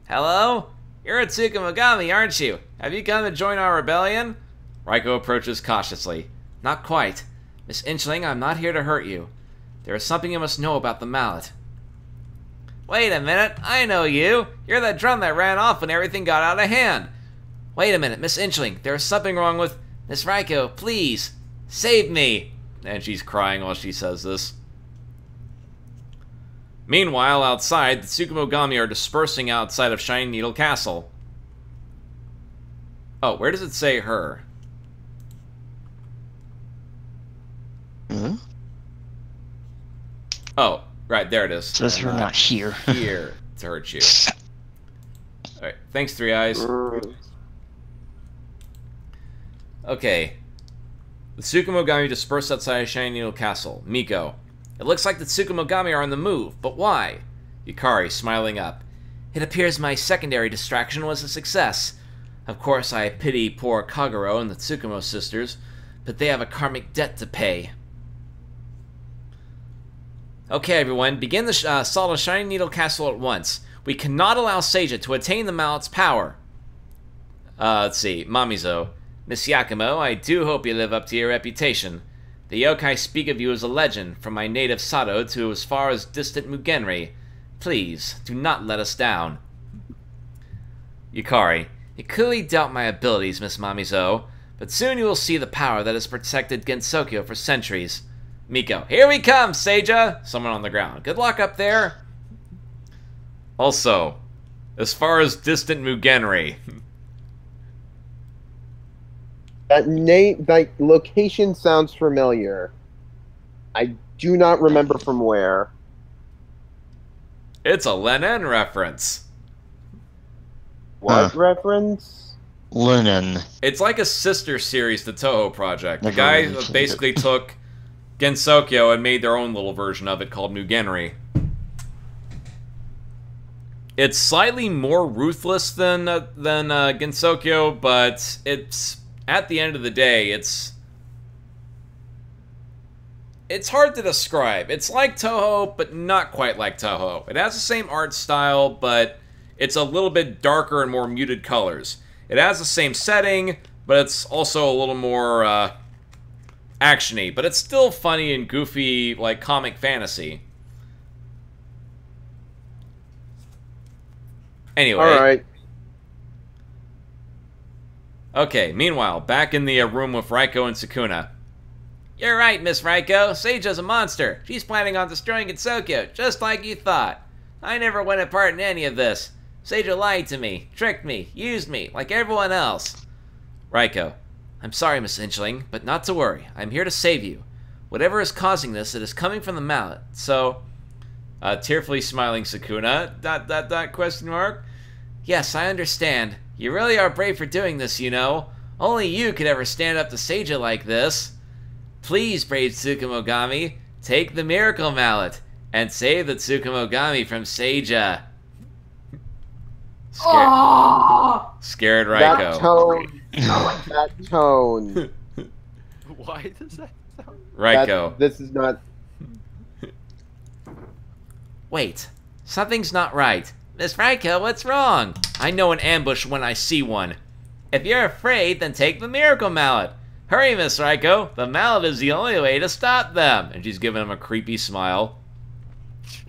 Hello? You're a Tsukumogami, aren't you? Have you come to join our rebellion? Raiko approaches cautiously. Not quite. Miss Inchling, I'm not here to hurt you. There is something you must know about the mallet. Wait a minute, I know you. You're that drum that ran off when everything got out of hand. Wait a minute, Miss Inchling, there is something wrong with. Miss Raiko, please, save me! And she's crying while she says this. Meanwhile, outside, the Tsukumogami are dispersing outside of Shining Needle Castle. Oh, where does it say her? Hmm? Oh, right, there it is. Says we're uh, not here. *laughs* here to hurt you. Alright, thanks, Three Eyes. Okay. The Tsukumogami dispersed outside of Shining Needle Castle. Miko. It looks like the Tsukumogami are on the move, but why? Yukari, smiling up. It appears my secondary distraction was a success. Of course, I pity poor Kagero and the Tsukumo sisters, but they have a karmic debt to pay. Okay, everyone, begin the uh, assault of Shining Needle Castle at once. We cannot allow Seija to attain the mallet's power. Uh, let's see, Mamizo. Miss Yakumo, I do hope you live up to your reputation. The yokai speak of you as a legend, from my native Sado to as far as distant Mugenri. Please, do not let us down. Yukari, You clearly doubt my abilities, Miss Mamizo, but soon you will see the power that has protected Gensokyo for centuries. Miko, here we come, Seija! Someone on the ground. Good luck up there. Also, as far as distant Mugenri, *laughs* That name, that location sounds familiar. I do not remember from where. it's a Lenen reference. What Huh. reference? Linen. It's like a sister series to Touhou Project. The guy really that basically took Gensokyo and made their own little version of it called New Mugenri. It's slightly more ruthless than uh, than uh, Gensokyo, but it's at the end of the day, it's it's hard to describe. It's like Touhou, but not quite like Touhou. It has the same art style, but it's a little bit darker and more muted colors. It has the same setting, but it's also a little more uh, actiony. But it's still funny and goofy, like comic fantasy. Anyway, All right. Okay, meanwhile, back in the uh, room with Raiko and Sukuna. You're right, Miss Raiko. Seija's a monster. She's planning on destroying Gensokyo, just like you thought. I never went a part in any of this. Seija lied to me, tricked me, used me, like everyone else. Raiko. I'm sorry, Miss Inchling, but not to worry. I'm here to save you. Whatever is causing this, it is coming from the mallet. So, uh, tearfully smiling Sukuna, dot dot dot question mark. Yes, I understand. You really are brave for doing this, you know. Only you could ever stand up to Seija like this. Please, brave Tsukumogami, take the Miracle Mallet and save the Tsukumogami from Seija. Scared, Oh! scared That Raiko. tone. that tone. *laughs* Why does that sound? Raiko. That- this is not. Wait, something's not right. Miss Raiko, what's wrong? I know an ambush when I see one. If you're afraid, then take the Miracle Mallet. Hurry, Miss Raiko. The mallet is the only way to stop them. And she's giving him a creepy smile.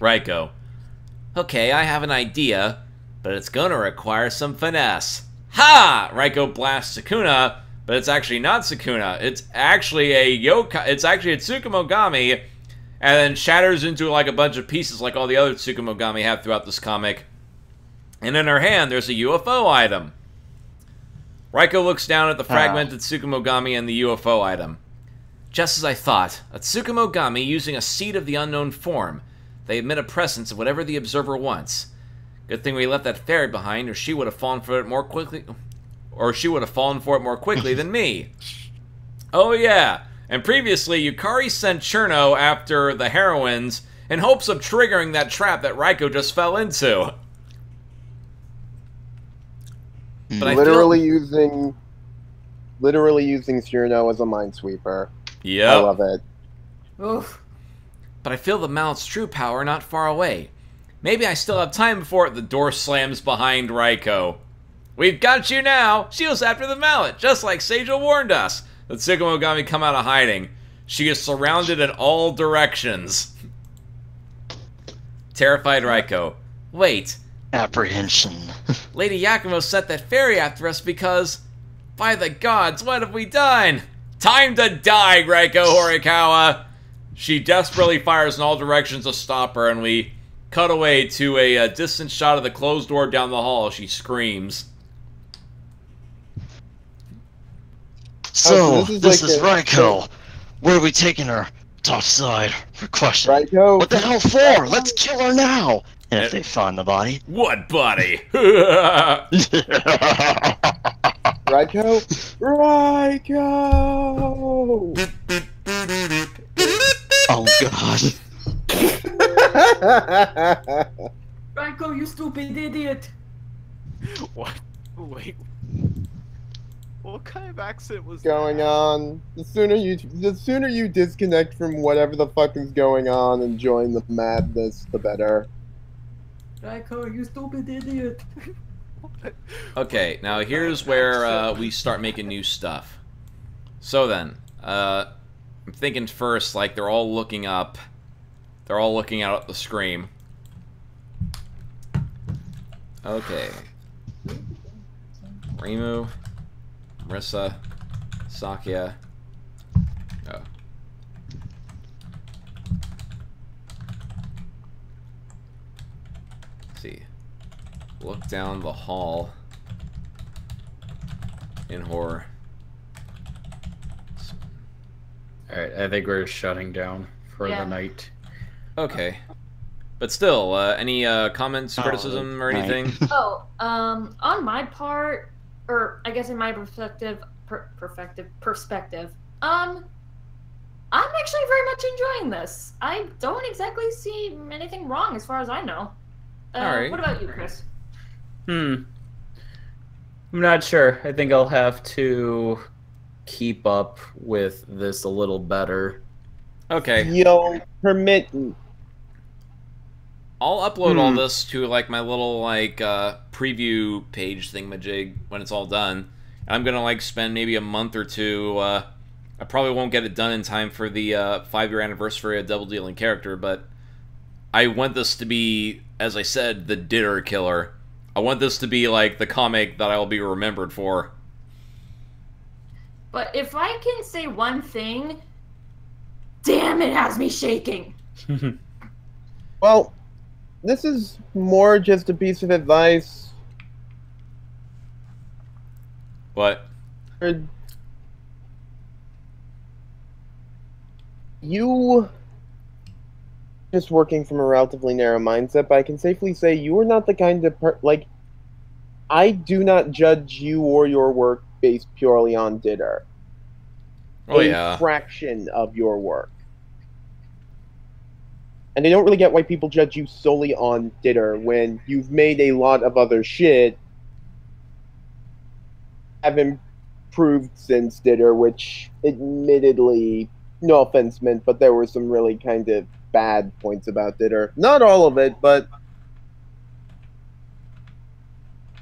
Raiko. Okay, I have an idea, but it's gonna require some finesse. Ha! Raiko blasts Sukuna, but it's actually not Sukuna. It's actually a yokai. It's actually a Tsukumogami, and then shatters into like a bunch of pieces, like all the other Tsukumogami have throughout this comic. And in her hand, there's a UFO item. Raiko looks down at the ah. fragmented Tsukumogami and the UFO item. Just as I thought, a Tsukumogami using a seed of the unknown form. They emit a presence of whatever the observer wants. Good thing we left that fairy behind, or she would have fallen for it more quickly. Or she would have fallen for it more quickly than me. Oh yeah, and previously Yukari sent Cirno after the heroines in hopes of triggering that trap that Raiko just fell into. But I literally feel, using. Literally using Cirno as a minesweeper. Yeah, I love it. Oof. but I feel the mallet's true power not far away. Maybe I still have time before the door slams behind Raiko. We've got you now! She was after the mallet, just like Seija warned us. The Tsukumogami come out of hiding. She is surrounded in all directions. Terrified Raiko. Wait, Apprehension. *laughs* Lady Yakumo sent that fairy after us because. By the gods, what have we done? Time to die, Raiko Horikawa! She desperately fires in all directions to stop her, and we cut away to a, uh distant shot of the closed door down the hall. She screams. So, this is this like is a- Raiko. Where are we taking her? Top side. For question. Raiko. What the hell for? Let's kill her now! And if they find the body. What, body? *laughs* Raiko. Raiko. oh god. Raiko, you stupid idiot! What? Wait. What kind of accent was going that? on. The sooner you the sooner you disconnect from whatever the fuck is going on and join the madness, the better. Raiko, you stupid idiot! *laughs* Okay, now here's where uh, we start making new stuff. So then, uh, I'm thinking first, like they're all looking up. They're all looking out at the screen. Okay. Reimu, Marisa, Sakuya. Oh. Let's see. Look down the hall in horror. Alright, I think we're shutting down for Yeah. the night. Okay. But still, uh, any uh, comments, Oh, criticism, or right. anything? *laughs* Oh, um, on my part, or I guess in my perspective, per- perspective, perspective, um, I'm actually very much enjoying this. I don't exactly see anything wrong as far as I know. Uh, Alright. What about you, Chris? Hmm. I'm not sure. I think I'll have to keep up with this a little better. Okay. You'll permit I'll upload all Hmm. this to like my little like uh, preview page thingamajig when it's all done. I'm gonna like spend maybe a month or two. Uh, I probably won't get it done in time for the uh, five year anniversary of Double Dealing Character, but I want this to be, as I said, the Ditter Killer. I want this to be like the comic that I will be remembered for. But if I can say one thing, damn, it has me shaking. *laughs* Well, this is more just a piece of advice. What? you just working from a relatively narrow mindset, but I can safely say you are not the kind of per- like I do not judge you or your work based purely on Ditter. oh a yeah, fraction of your work. And I don't really get why people judge you solely on Ditter when you've made a lot of other shit have improved since Ditter, which admittedly, no offense meant, but there were some really kind of bad points about Ditter. Not all of it, but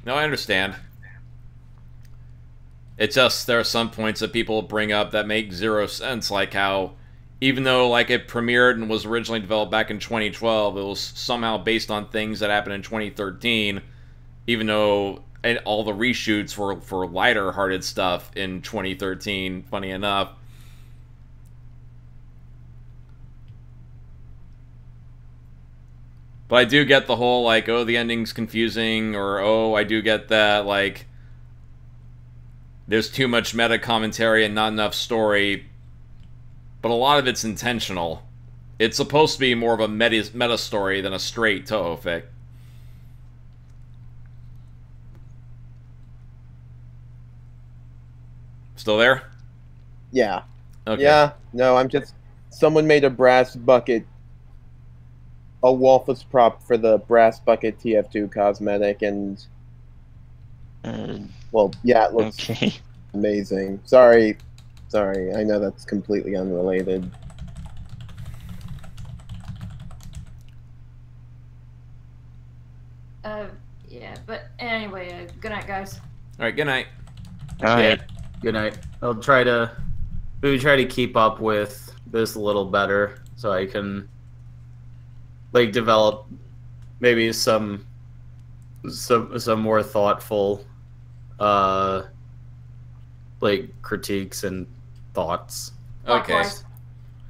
no, I understand. It's just there are some points that people bring up that make zero sense, like how even though like it premiered and was originally developed back in 2012, it was somehow based on things that happened in 2013, even though and all the reshoots were for lighter-hearted stuff in 2013. Funny enough. But I do get the whole like, oh, the ending's confusing, or oh, I do get that like there's too much meta commentary and not enough story. But a lot of it's intentional. It's supposed to be more of a meta, meta story than a straight Touhou fic. Still there? yeah. Okay. Yeah, no, I'm just. Someone made a brass bucket, a Wolfus prop for the brass bucket TF2 cosmetic, and Uh, well, yeah, it looks okay. amazing. Sorry, sorry, I know that's completely unrelated. Uh, yeah, but anyway, uh, good night, guys. All right. Good night. Alright. Good night. I'll try to maybe try to keep up with this a little better so I can like develop maybe some some some more thoughtful uh like critiques and thoughts. Okay. Likewise.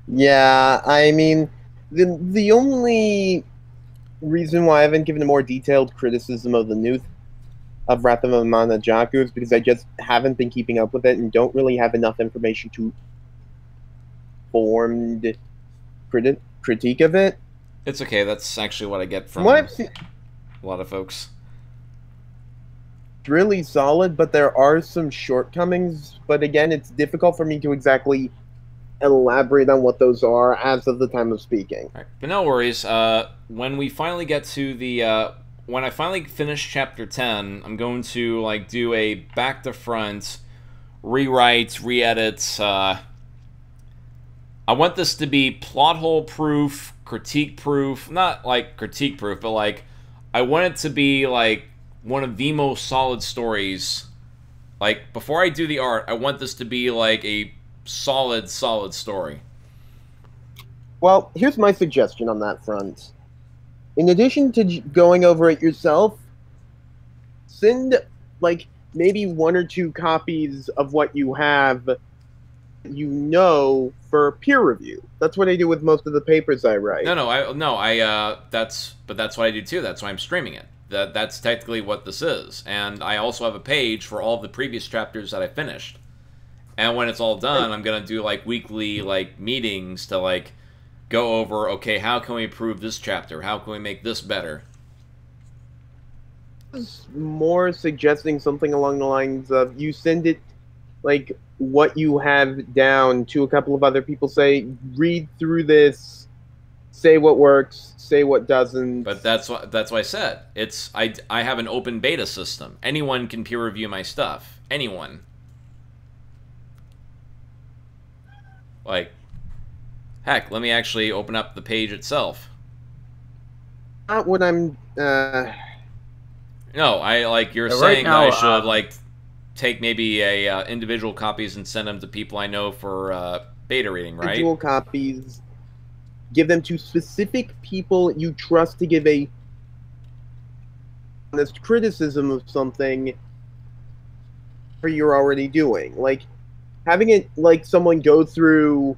Yeah, I mean, the the only reason why I haven't given a more detailed criticism of the new of Wrath of Amanojaku is because I just haven't been keeping up with it and don't really have enough information to formed criti- critique of it. It's okay. That's actually what I get from From what a lot of folks. Really solid, but there are some shortcomings. But again, it's difficult for me to exactly elaborate on what those are as of the time of speaking. Right, but no worries. Uh, when we finally get to the uh, when I finally finish chapter ten, I'm going to like do a back to front rewrites, re-edit. Uh, I want this to be plot hole proof, critique proof. Not like critique proof, but like I want it to be like one of the most solid stories. Like before I do the art, I want this to be like a solid, solid story. Well, here's my suggestion on that front. In addition to going over it yourself, send like maybe one or two copies of what you have you know for peer review. That's what I do with most of the papers I write. No, no, I no, I uh that's but that's what I do too. That's why I'm streaming it. That that's technically what this is. And I also have a page for all the previous chapters that I finished. And when it's all done, I'm going to do like weekly like meetings to like go over okay, how can we improve this chapter? How can we make this better? more suggesting something along the lines of you send it like what you have down to a couple of other people say read through this say what works say what doesn't But that's what that's what I said. It's I I have an open beta system. Anyone can peer review my stuff. Anyone. Like heck, let me actually open up the page itself. not what i'm uh No, I like you're Yeah, right saying now, that I should uh, like take maybe a uh, individual copies and send them to people I know for uh, beta reading, right? individual copies give them to specific people you trust to give a honest criticism of something you're already doing. Like having it like someone go through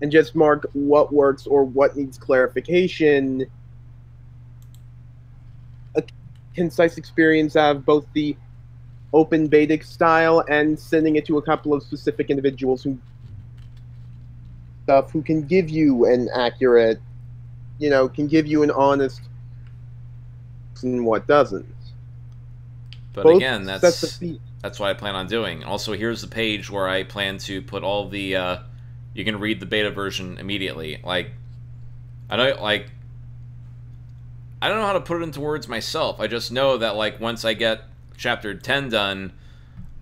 and just mark what works or what needs clarification a concise experience of both the open beta style and sending it to a couple of specific individuals who stuff who can give you an accurate, you know, can give you an honest and what doesn't. But Both again, that's that's what I plan on doing. Also, here's the page where I plan to put all the. Uh, you can read the beta version immediately. Like, I don't like. I don't know how to put it into words myself. I just know that like once I get chapter ten done,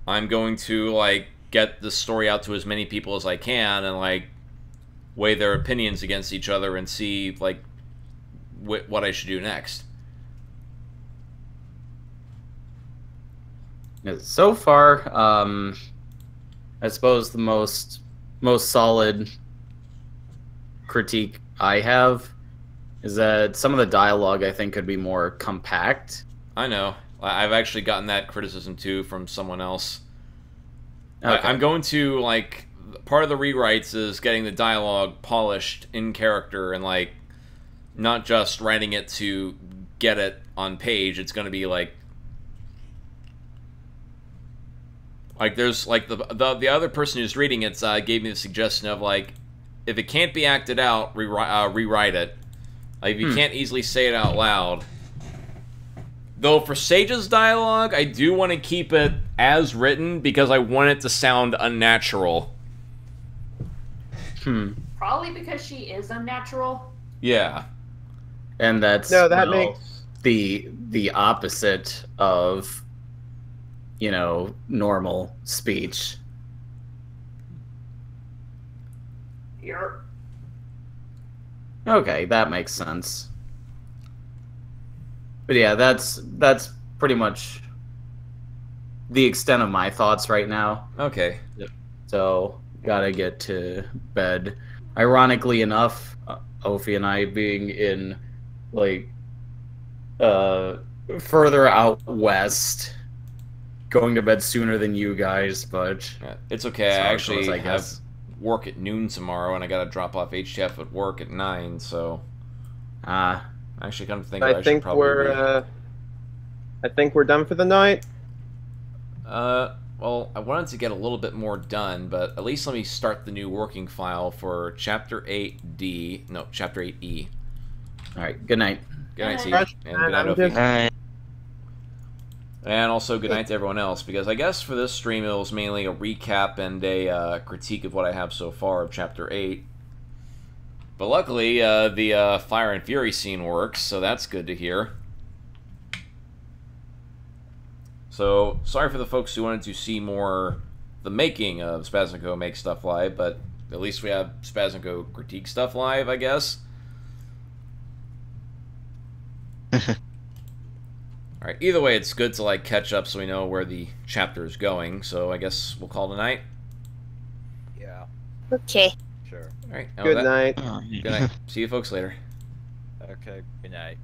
I'm going to like get the story out to as many people as I can and like weigh their opinions against each other and see like wh- what I should do next. So far, um, I suppose the most most solid critique I have is that some of the dialogue I think could be more compact. I know. I- I've actually gotten that criticism too from someone else. Okay. I'm going to like part of the rewrites is getting the dialogue polished in character and like not just writing it to get it on page. It's going to be like like there's like the the, the other person who's reading it uh, gave me the suggestion of like if it can't be acted out, rewrite uh, rewrite it. Like if you Hmm. can't easily say it out loud. Though for Sage's dialogue, I do want to keep it as written because I want it to sound unnatural. Hmm. Probably because she is unnatural. Yeah. And that's No, that well, makes the the opposite of you know normal speech. You're Okay, that makes sense. But yeah, that's that's pretty much the extent of my thoughts right now. Okay. So gotta get to bed. Ironically enough, uh, Ophi and I being in like uh further out west, going to bed sooner than you guys, but It's okay. So I actually goes, I have work at noon tomorrow, and I got to drop off HTF at work at nine. So uh I actually kind of think I, I think probably. we're uh, I think we're done for the night. Uh, well, I wanted to get a little bit more done, but at least let me start the new working file for Chapter 8D. No, Chapter 8E. alright, good night. Good night, Good Siege. night. And good night, Ophi. just- And also good night to everyone else, because I guess for this stream it was mainly a recap and a uh, critique of what I have so far of Chapter 8. But luckily, uh, the uh, Fire and Fury scene works, so that's good to hear. So, sorry for the folks who wanted to see more the making of Spaz and Co Make Stuff Live, but at least we have Spaz and Co Critique Stuff Live, I guess. *laughs* Alright, either way, it's good to like catch up so we know where the chapter is going, so I guess we'll call tonight. Yeah, Okay. sure. Alright, oh, Good night. Good night. *laughs* See you folks later. Okay, good night.